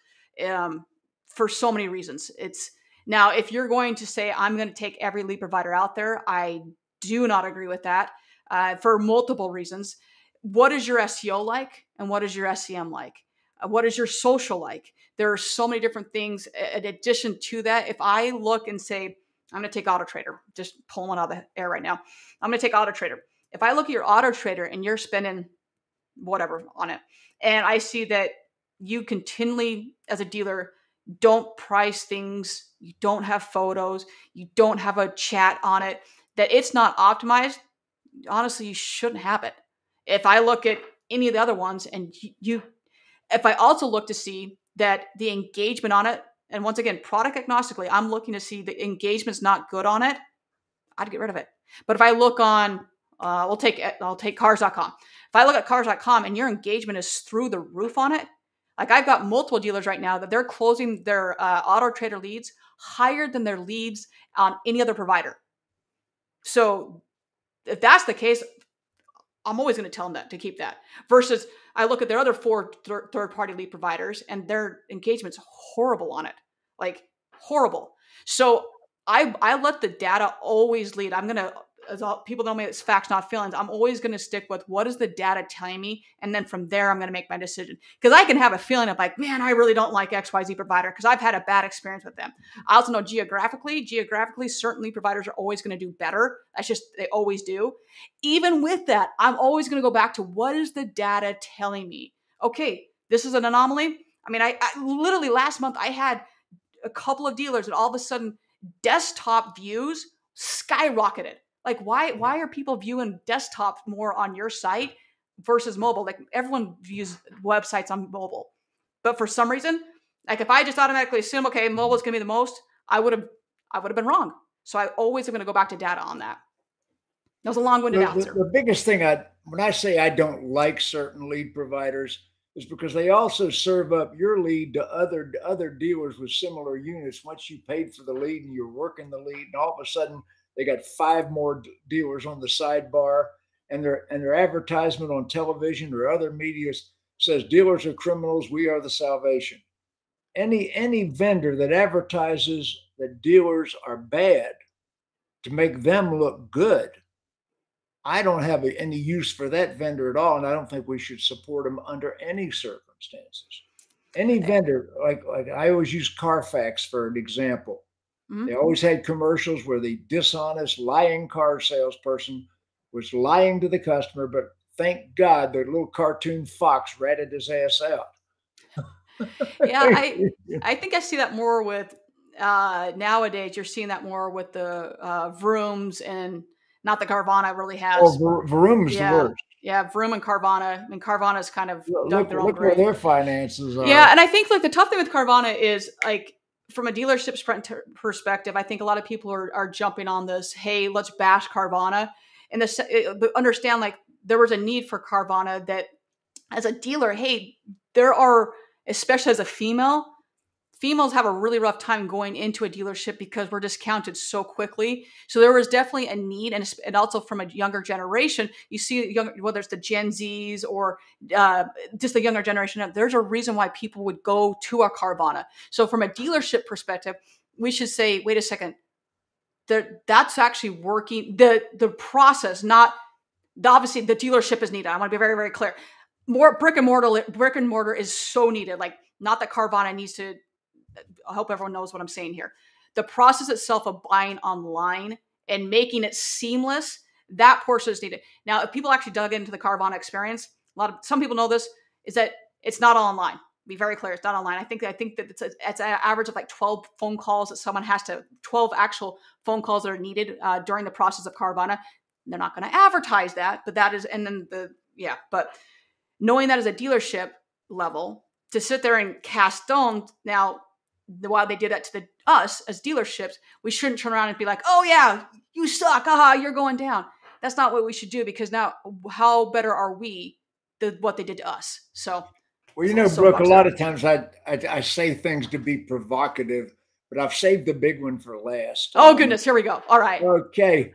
Um, for so many reasons, it's now if you're going to say I'm going to take every lead provider out there, I do not agree with that uh, for multiple reasons. What is your SEO like, and what is your SEM like? Uh, what is your social like? There are so many different things. In addition to that, if I look and say, I'm going to take Auto Trader, just pull one out of the air right now. I'm going to take Auto Trader. If I look at your Auto Trader and you're spending whatever on it, and I see that you continually, as a dealer, don't price things, you don't have photos, you don't have a chat on it, that it's not optimized, honestly, you shouldn't have it. If I look at any of the other ones and you, if I also look to see that the engagement on it, and once again, product agnostically, I'm looking to see the engagement's not good on it, I'd get rid of it. But if I look on, uh, we'll take, I'll take cars.com. If I look at cars.com and your engagement is through the roof on it, like I've got multiple dealers right now that they're closing their uh, auto trader leads higher than their leads on any other provider. So if that's the case, I'm always going to tell them that to keep that. Versus I look at their other four th- third party lead providers and their engagement's horrible on it, like horrible. So I I let the data always lead. I'm going to as all, people know me, it's facts, not feelings. I'm always going to stick with what is the data telling me, and then from there, I'm going to make my decision. Because I can have a feeling of like, man, I really don't like X Y Z provider because I've had a bad experience with them. I also know geographically, geographically, certainly providers are always going to do better. That's just they always do. Even with that, I'm always going to go back to what is the data telling me? Okay, this is an anomaly. I mean, I, I literally last month I had a couple of dealers, and all of a sudden, desktop views skyrocketed like why why are people viewing desktop more on your site versus mobile? Like everyone views websites on mobile. But for some reason, like if I just automatically assume okay, mobile is going to be the most, I would have I would have been wrong. So I always am going to go back to data on that. That was a long-winded the, answer. The, the biggest thing I when I say I don't like certain lead providers is because they also serve up your lead to other to other dealers with similar units. Once you paid for the lead and you're working the lead, and all of a sudden they got five more dealers on the sidebar, and their and their advertisement on television or other media says dealers are criminals. We are the salvation. Any any vendor that advertises that dealers are bad to make them look good, I don't have any use for that vendor at all, and I don't think we should support them under any circumstances. Any vendor, like like I always use Carfax for an example. Mm-hmm. They always had commercials where the dishonest, lying car salesperson was lying to the customer, but thank God the little cartoon fox ratted his ass out. yeah, I I think I see that more with uh, nowadays. You're seeing that more with the uh, Vrooms and not the Carvana really has. Oh, Vroom's yeah. the worst. Yeah, Vroom and Carvana. I mean, Carvana's kind of look, look own where their finances are. Yeah, and I think like the tough thing with Carvana is like from a dealership's perspective, I think a lot of people are, are jumping on this. Hey, let's bash Carvana, and this eh, understand like there was a need for Carvana that as a dealer, hey, there are especially as a female, females have a really rough time going into a dealership because we're discounted so quickly. So there was definitely a need, and, and also from a younger generation, you see young, whether it's the Gen Zs or uh, just the younger generation, there's a reason why people would go to a Carvana. So from a dealership perspective, we should say, wait a second, that that's actually working. The the process, not the, obviously the dealership is needed. I want to be very very clear. More brick and mortar brick and mortar is so needed. Like not that Carvana needs to I hope everyone knows what I'm saying here. The process itself of buying online and making it seamless, that portion is needed. Now, if people actually dug into the Carvana experience, a lot of some people know this is that it's not all online. Be very clear, it's not online. I think I think that it's a, it's an average of like 12 phone calls that someone has to 12 actual phone calls that are needed uh, during the process of Carvana. They're not going to advertise that, but that is and then the yeah, but knowing that as a dealership level to sit there and cast stones now while they did that to the us as dealerships, we shouldn't turn around and be like, "Oh yeah, you suck. Aha, you're going down." That's not what we should do because now, how better are we than what they did to us? So, well, you know, Brooke, a lot of times I, I, I say things to be provocative, but I've saved the big one for last. Oh um, goodness, here we go. All right. Okay.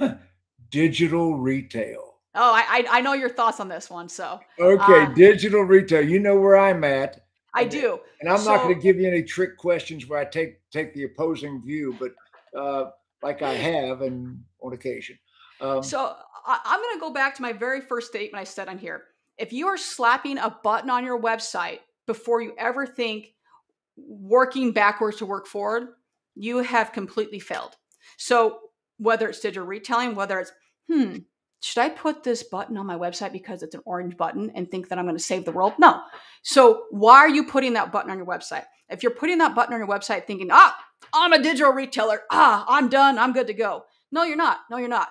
digital retail. Oh, I I know your thoughts on this one. So okay, uh, digital retail. You know where I'm at. I do. And I'm so, not going to give you any trick questions where I take take the opposing view, but uh, like I have and on occasion. Um, so I, I'm going to go back to my very first statement I said on here. If you are slapping a button on your website before you ever think working backwards to work forward, you have completely failed. So whether it's digital retailing, whether it's hmm, should I put this button on my website because it's an orange button and think that I'm going to save the world? No. So why are you putting that button on your website? If you're putting that button on your website thinking, ah, I'm a digital retailer, ah, I'm done, I'm good to go. No, you're not. No, you're not.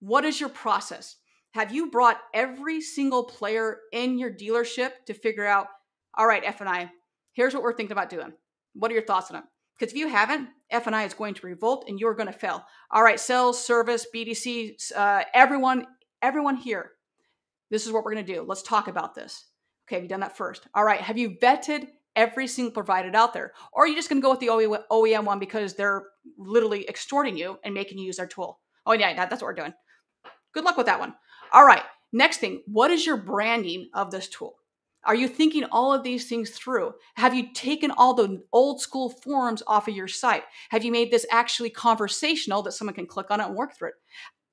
What is your process? Have you brought every single player in your dealership to figure out, all right, F and I, here's what we're thinking about doing. What are your thoughts on it? Because if you haven't, F&I is going to revolt and you're going to fail. All right, sales, service, BDC, uh, everyone, everyone here. This is what we're going to do. Let's talk about this. Okay, have you done that first? All right, have you vetted every single provider out there? Or are you just going to go with the OEM one because they're literally extorting you and making you use their tool? Oh, yeah, that, that's what we're doing. Good luck with that one. All right, next thing, what is your branding of this tool? Are you thinking all of these things through? Have you taken all the old school forms off of your site? Have you made this actually conversational that someone can click on it and work through it?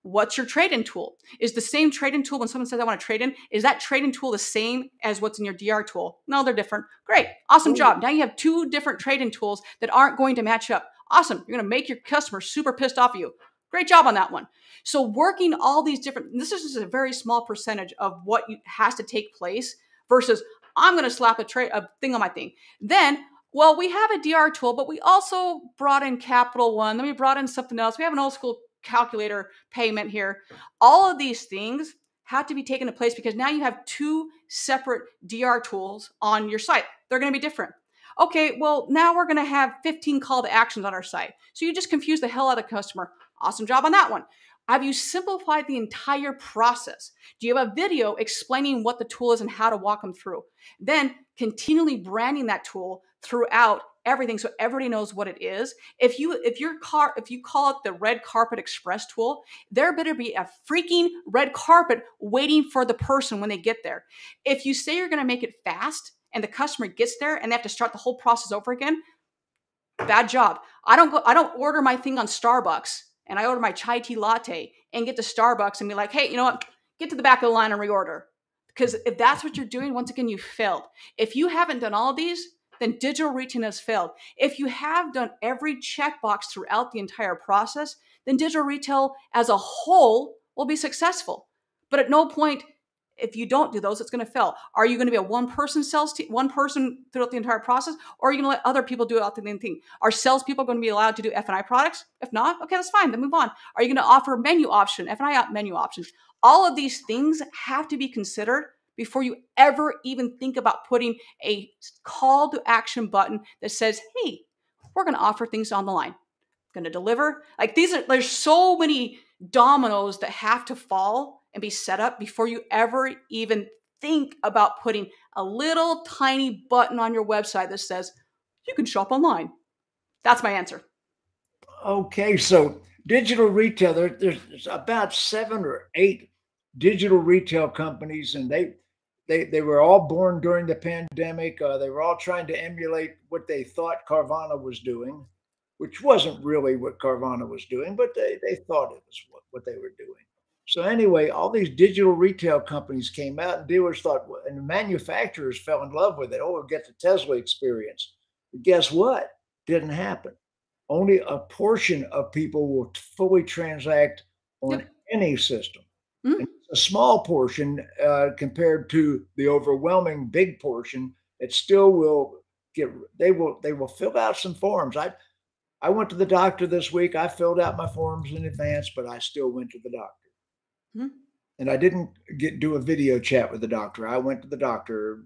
What's your trade-in tool? Is the same trade-in tool when someone says I want to trade in? Is that trade-in tool the same as what's in your DR tool? No, they're different. Great. Awesome job. Now you have two different trade-in tools that aren't going to match up. Awesome. You're going to make your customer super pissed off of you. Great job on that one. So working all these different this is just a very small percentage of what has to take place versus I'm going to slap a, tra- a thing on my thing. Then, well, we have a DR tool, but we also brought in Capital One. Then we brought in something else. We have an old school calculator payment here. All of these things have to be taken into place because now you have two separate DR tools on your site. They're going to be different. Okay, well, now we're going to have 15 call to actions on our site. So you just confuse the hell out of the customer. Awesome job on that one. Have you simplified the entire process? Do you have a video explaining what the tool is and how to walk them through? Then continually branding that tool throughout everything so everybody knows what it is. If you if your car if you call it the red carpet express tool, there better be a freaking red carpet waiting for the person when they get there. If you say you're going to make it fast and the customer gets there and they have to start the whole process over again, bad job. I don't go I don't order my thing on Starbucks and I order my chai tea latte and get to Starbucks and be like, hey, you know what? Get to the back of the line and reorder. Because if that's what you're doing, once again, you failed. If you haven't done all these, then digital retailing has failed. If you have done every checkbox throughout the entire process, then digital retail as a whole will be successful. But at no point if you don't do those, it's going to fail. Are you going to be a one person sales team, one person throughout the entire process, or are you going to let other people do it out the same thing? Are salespeople going to be allowed to do F and I products? If not, okay, that's fine. Then move on. Are you going to offer menu option, F and I menu options? All of these things have to be considered before you ever even think about putting a call to action button that says, "Hey, we're going to offer things on the line." Going to deliver. Like these are there's so many dominoes that have to fall and be set up before you ever even think about putting a little tiny button on your website that says you can shop online. That's my answer. Okay, so digital retail, there, there's about seven or eight digital retail companies, and they they they were all born during the pandemic. Uh, they were all trying to emulate what they thought Carvana was doing, which wasn't really what Carvana was doing, but they they thought it was what, what they were doing. So anyway, all these digital retail companies came out, and dealers thought, and manufacturers fell in love with it. Oh, we'll get the Tesla experience. But guess what? Didn't happen. Only a portion of people will fully transact on yep. any system. Mm-hmm. a small portion uh, compared to the overwhelming big portion. It still will get. They will. They will fill out some forms. I I went to the doctor this week. I filled out my forms in advance, but I still went to the doctor. Hmm. And I didn't get do a video chat with the doctor. I went to the doctor,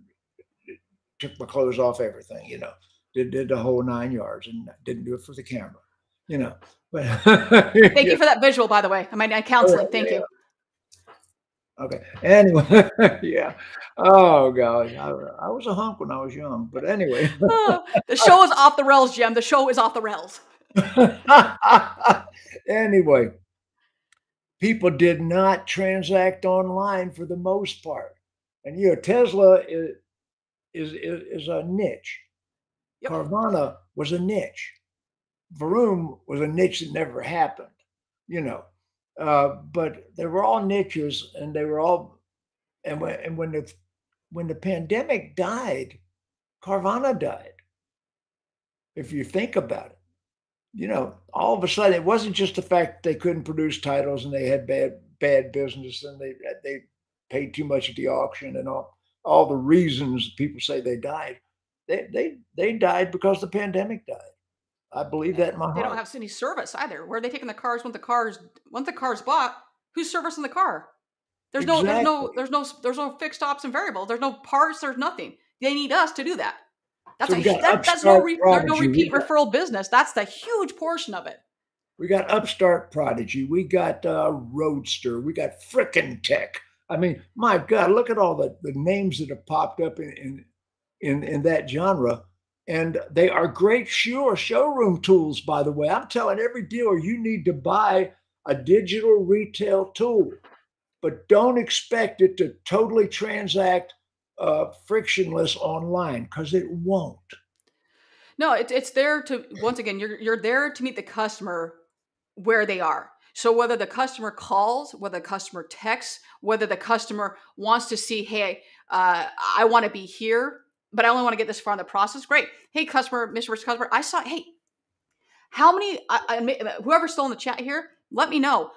took my clothes off, everything, you know. did, did the whole nine yards and didn't do it for the camera, you know. But thank you for that visual, by the way. I mean, counseling. Thank yeah. you. Okay. Anyway, yeah. Oh gosh, I, I, was a hunk when I was young, but anyway. oh, the show is off the rails, Jim. The show is off the rails. anyway, people did not transact online for the most part, and you know Tesla is is is, a niche. Yep. Carvana was a niche. Vroom was a niche that never happened. You know, uh, but they were all niches, and they were all, and when and when the when the pandemic died, Carvana died. If you think about it, you know, all of a sudden it wasn't just the fact they couldn't produce titles and they had bad bad business and they they paid too much at the auction and all all the reasons people say they died. They they they died because the pandemic died. I believe that in my they heart. They don't have any service either. Where are they taking the cars once the cars once the car's bought? Who's servicing the car? There's exactly. no there's no there's no there's no fixed ops and variables. There's no parts. There's nothing. They need us to do that. That's so a that, that's no re, no repeat referral business. That's the huge portion of it. We got Upstart Prodigy. We got uh, Roadster. We got Frickin' Tech. I mean, my God, look at all the, the names that have popped up in, in in in that genre and they are great sure showroom tools, by the way. I'm telling every dealer you need to buy a digital retail tool, but don't expect it to totally transact uh, frictionless online because it won't. No, it, it's there to once again you're you're there to meet the customer where they are. So whether the customer calls, whether the customer texts, whether the customer wants to see, hey, uh, I want to be here but I only want to get this far in the process. Great. Hey, customer, Mr. Rich customer, I saw, hey, how many, I, I, whoever's still in the chat here, let me know.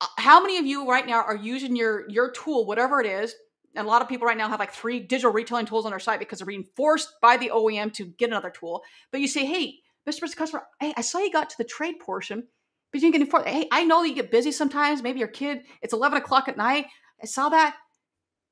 Uh, how many of you right now are using your your tool, whatever it is? And a lot of people right now have like three digital retailing tools on their site because they're being forced by the OEM to get another tool. But you say, hey, Mr. Customer, hey, I saw you got to the trade portion, but you didn't get Hey, I know that you get busy sometimes. Maybe your kid, it's 11 o'clock at night. I saw that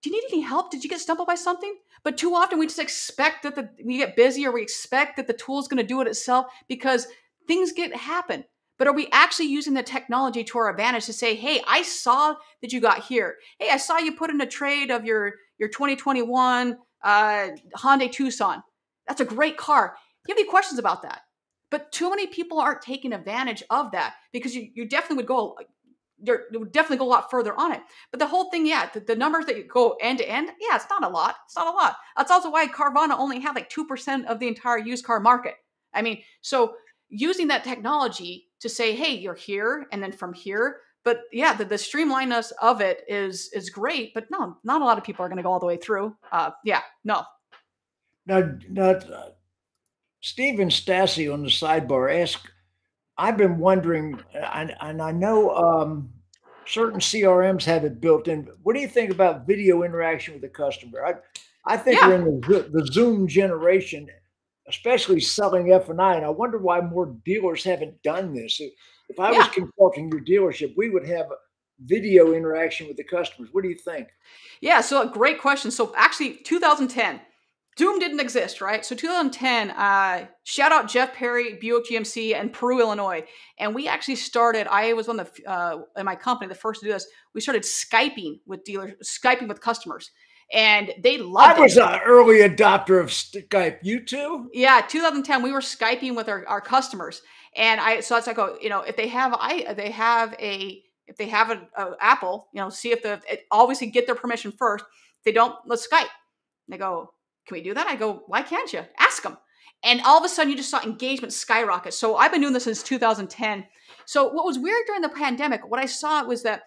do you need any help? Did you get stumbled by something? But too often we just expect that the we get busy or we expect that the tool is going to do it itself because things get happen. But are we actually using the technology to our advantage to say, hey, I saw that you got here. Hey, I saw you put in a trade of your your 2021 uh, Hyundai Tucson. That's a great car. Do you have any questions about that? But too many people aren't taking advantage of that because you, you definitely would go you're, would definitely go a lot further on it. But the whole thing, yeah, the, the, numbers that you go end to end, yeah, it's not a lot. It's not a lot. That's also why Carvana only had like 2% of the entire used car market. I mean, so using that technology to say, hey, you're here, and then from here, but yeah, the, the streamlineness of it is is great, but no, not a lot of people are going to go all the way through. Uh, yeah, no. Now, now uh, Stephen Stassi on the sidebar asked I've been wondering, and, and I know um, certain CRMs have it built in. What do you think about video interaction with the customer? I, I think yeah. we're in the, the Zoom generation, especially selling F and I, and I wonder why more dealers haven't done this. If I yeah. was consulting your dealership, we would have video interaction with the customers. What do you think? Yeah, so a great question. So actually, 2010, Zoom didn't exist, right? So 2010, uh, shout out Jeff Perry, Buick GMC, and Peru, Illinois. And we actually started, I was one of the, uh, in my company, the first to do this. We started Skyping with dealers, Skyping with customers. And they loved I was an early adopter of Skype. You too? Yeah, 2010, we were Skyping with our, our customers. And I, so it's like, oh, you know, if they have, I, they have a, if they have an Apple, you know, see if the, it, obviously get their permission first. If they don't, let's Skype. And they go, can we do that? I go, why can't you? Ask them. And all of a sudden, you just saw engagement skyrocket. So I've been doing this since 2010. So what was weird during the pandemic, what I saw was that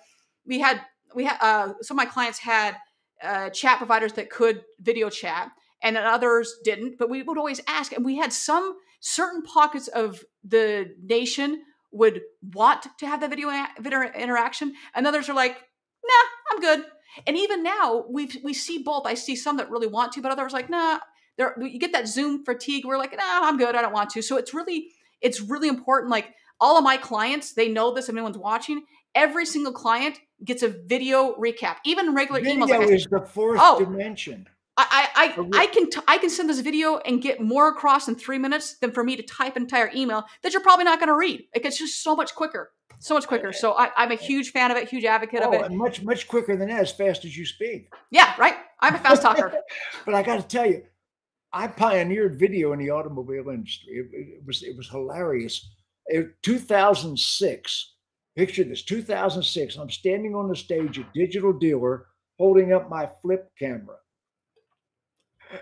we had we had uh, some of my clients had uh, chat providers that could video chat, and others didn't. But we would always ask, and we had some certain pockets of the nation would want to have the video, video interaction, and others are like, nah, I'm good. And even now, we we see both. I see some that really want to, but others like, nah. There, you get that Zoom fatigue. We're like, nah, I'm good. I don't want to. So it's really, it's really important. Like all of my clients, they know this. If anyone's watching, every single client gets a video recap, even regular video emails. Like is the fourth oh, dimension. I I, I can t- I can send this video and get more across in three minutes than for me to type an entire email that you're probably not going to read. It gets just so much quicker, so much quicker. So I, am a huge fan of it, huge advocate oh, of it. Much much quicker than that, as fast as you speak. Yeah, right. I'm a fast talker. but I got to tell you, I pioneered video in the automobile industry. It, it was it was hilarious. In 2006, picture this: 2006. I'm standing on the stage at Digital Dealer, holding up my flip camera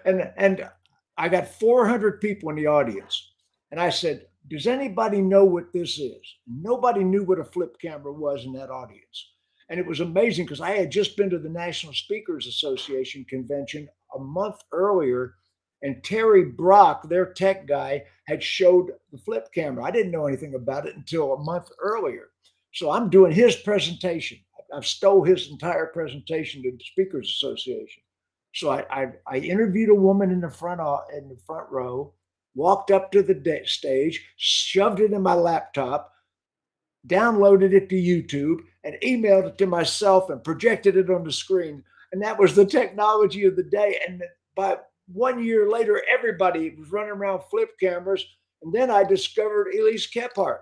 and and I got 400 people in the audience, and I said, "Does anybody know what this is?" Nobody knew what a flip camera was in that audience, and it was amazing because I had just been to the National Speakers Association convention a month earlier, and Terry Brock, their tech guy, had showed the flip camera. I didn't know anything about it until a month earlier, so I'm doing his presentation. I've stole his entire presentation to the Speakers Association. So I, I, I interviewed a woman in the front in the front row, walked up to the stage, shoved it in my laptop, downloaded it to YouTube, and emailed it to myself and projected it on the screen. And that was the technology of the day. And by one year later, everybody was running around flip cameras. And then I discovered Elise Kephart.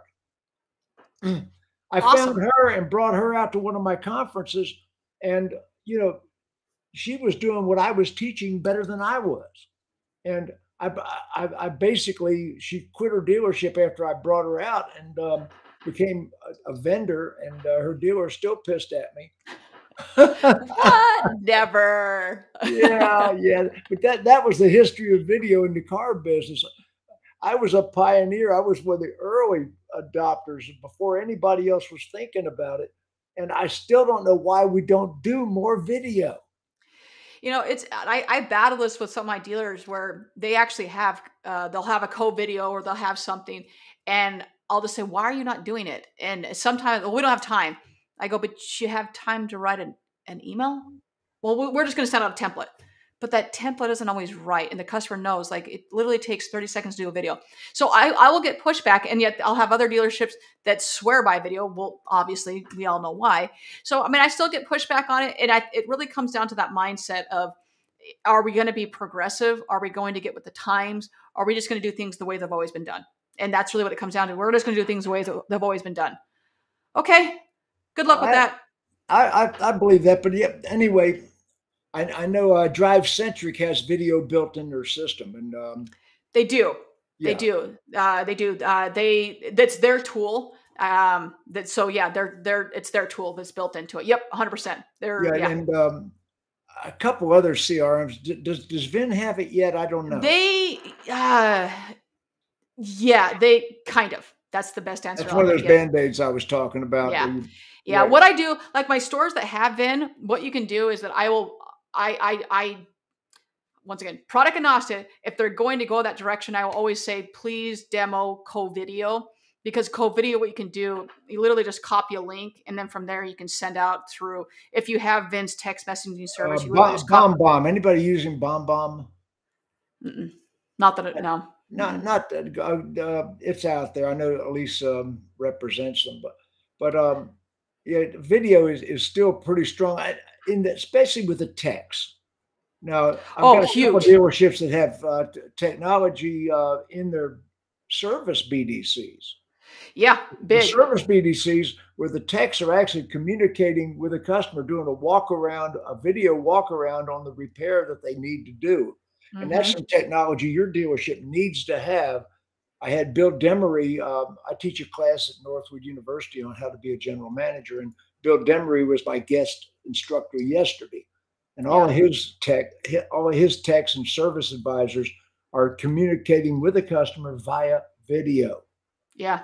I awesome. found her and brought her out to one of my conferences. And, you know, she was doing what I was teaching better than I was. And I, I, I basically, she quit her dealership after I brought her out and um, became a, a, vendor, and uh, her dealer still pissed at me. Never. yeah, yeah. But that that was the history of video in the car business. I was a pioneer. I was one of the early adopters before anybody else was thinking about it. And I still don't know why we don't do more video. You know it's I, I battle this with some of my dealers where they actually have uh, they'll have a Covideo or they'll have something and i'll just say why are you not doing it? And sometimes well, we don't have time. I go but you have time to write an, an email? Well we're just going to send out a template but that template isn't always right and the customer knows like it literally takes 30 seconds to do a video. So i, I will get pushback and yet i'll have other dealerships that swear by video. Well obviously we all know why. So i mean i still get pushback on it and I, it really comes down to that mindset of are we going to be progressive? Are we going to get with the times? Are we just going to do things the way they've always been done? And that's really what it comes down to. We're just going to do things the way they've always been done. Okay good luck with I, that. I, I, I believe that but yeah, anyway I, I know uh, DriveCentric has video built in their system, and um, they do. Yeah. They do. Uh, they do. Uh, they that's their tool. Um, that so yeah, they're they're it's their tool that's built into it. Yep, hundred percent. They're yeah, yeah. and um, a couple other CRMs. Does does Vin have it yet? I don't know. They, uh, yeah, they kind of. That's the best answer. That's one of those band aids I was talking about. Yeah. You, yeah. yeah. What I do, like my stores that have Vin, what you can do is that I will I, I, I, once again, product agnostic. If they're going to go that direction, I will always say, please demo Covideo because Covideo, what you can do, you literally just copy a link, and then from there you can send out through. If you have Vin's text messaging service, uh, you bomb, bomb bomb. Anybody using BombBomb? Not that it, no. Not not uh, uh, it's out there. I know Elise um, represents them, but but um, yeah, video is, is still pretty strong. I, in the, especially with the techs. Now, I've oh, got a huge. couple dealerships that have uh, t- technology uh, in their service BDCs. Yeah, big the service BDCs where the techs are actually communicating with a customer, doing a walk around, a video walk around on the repair that they need to do. Mm-hmm. And that's mm-hmm. some technology your dealership needs to have. I had Bill Demery. Um, I teach a class at Northwood University on how to be a general manager, and Bill Demery was my guest instructor yesterday, and all of his tech, all of his techs and service advisors are communicating with the customer via video. Yeah,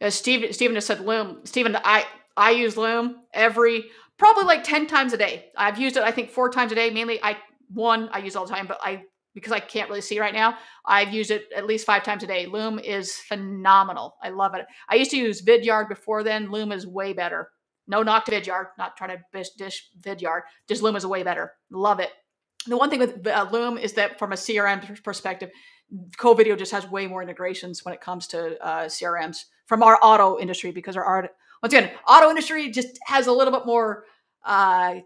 as Steve Stephen has said, Loom. Stephen, I I use Loom every probably like ten times a day. I've used it I think four times a day. Mainly, I one I use all the time, but I because I can't really see right now, I've used it at least five times a day. Loom is phenomenal. I love it. I used to use Vidyard before then. Loom is way better. No knock to Vidyard, not trying to dish Vidyard. Just Loom is way better. Love it. The one thing with uh, Loom is that from a CRM perspective, Covideo just has way more integrations when it comes to uh, CRMs from our auto industry because our art, once again, auto industry just has a little bit more uh,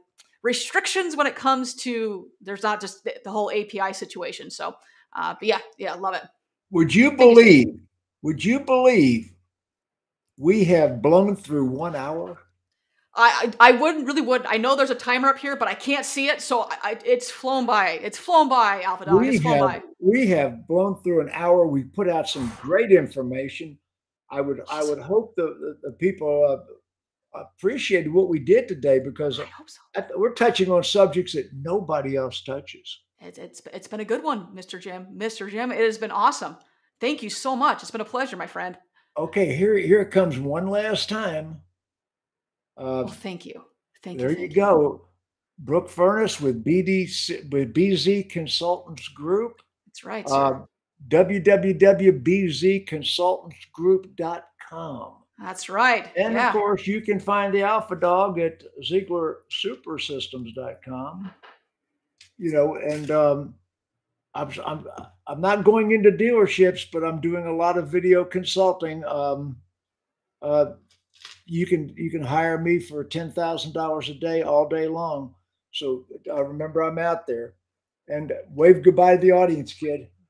restrictions when it comes to there's not just the, the whole API situation. So, uh, but yeah, yeah, love it. Would you believe? Would you believe we have blown through one hour? I, I wouldn't really would. I know there's a timer up here, but I can't see it, so I, I, it's flown by. It's flown by, Alpha Dawg. We it's flown have, by. We have blown through an hour. We put out some great information. I would I would hope the the, the people uh, appreciated what we did today because so. we're touching on subjects that nobody else touches. It's, it's it's been a good one, Mr. Jim. Mr. Jim, it has been awesome. Thank you so much. It's been a pleasure, my friend. Okay, here here it comes one last time. Uh, well, thank you. Thank there you. There you go. Brooke Furniess with BD with BZ Consultants Group. That's right. Uh, www.bzconsultantsgroup.com. That's right. And yeah. of course, you can find the Alpha Dawg at ZieglerSupersystems.com. You know, and um, I'm, I'm I'm not going into dealerships, but I'm doing a lot of video consulting. Um, uh, you can you can hire me for ten thousand dollars a day all day long. So uh, remember, I'm out there. And wave goodbye to the audience, kid.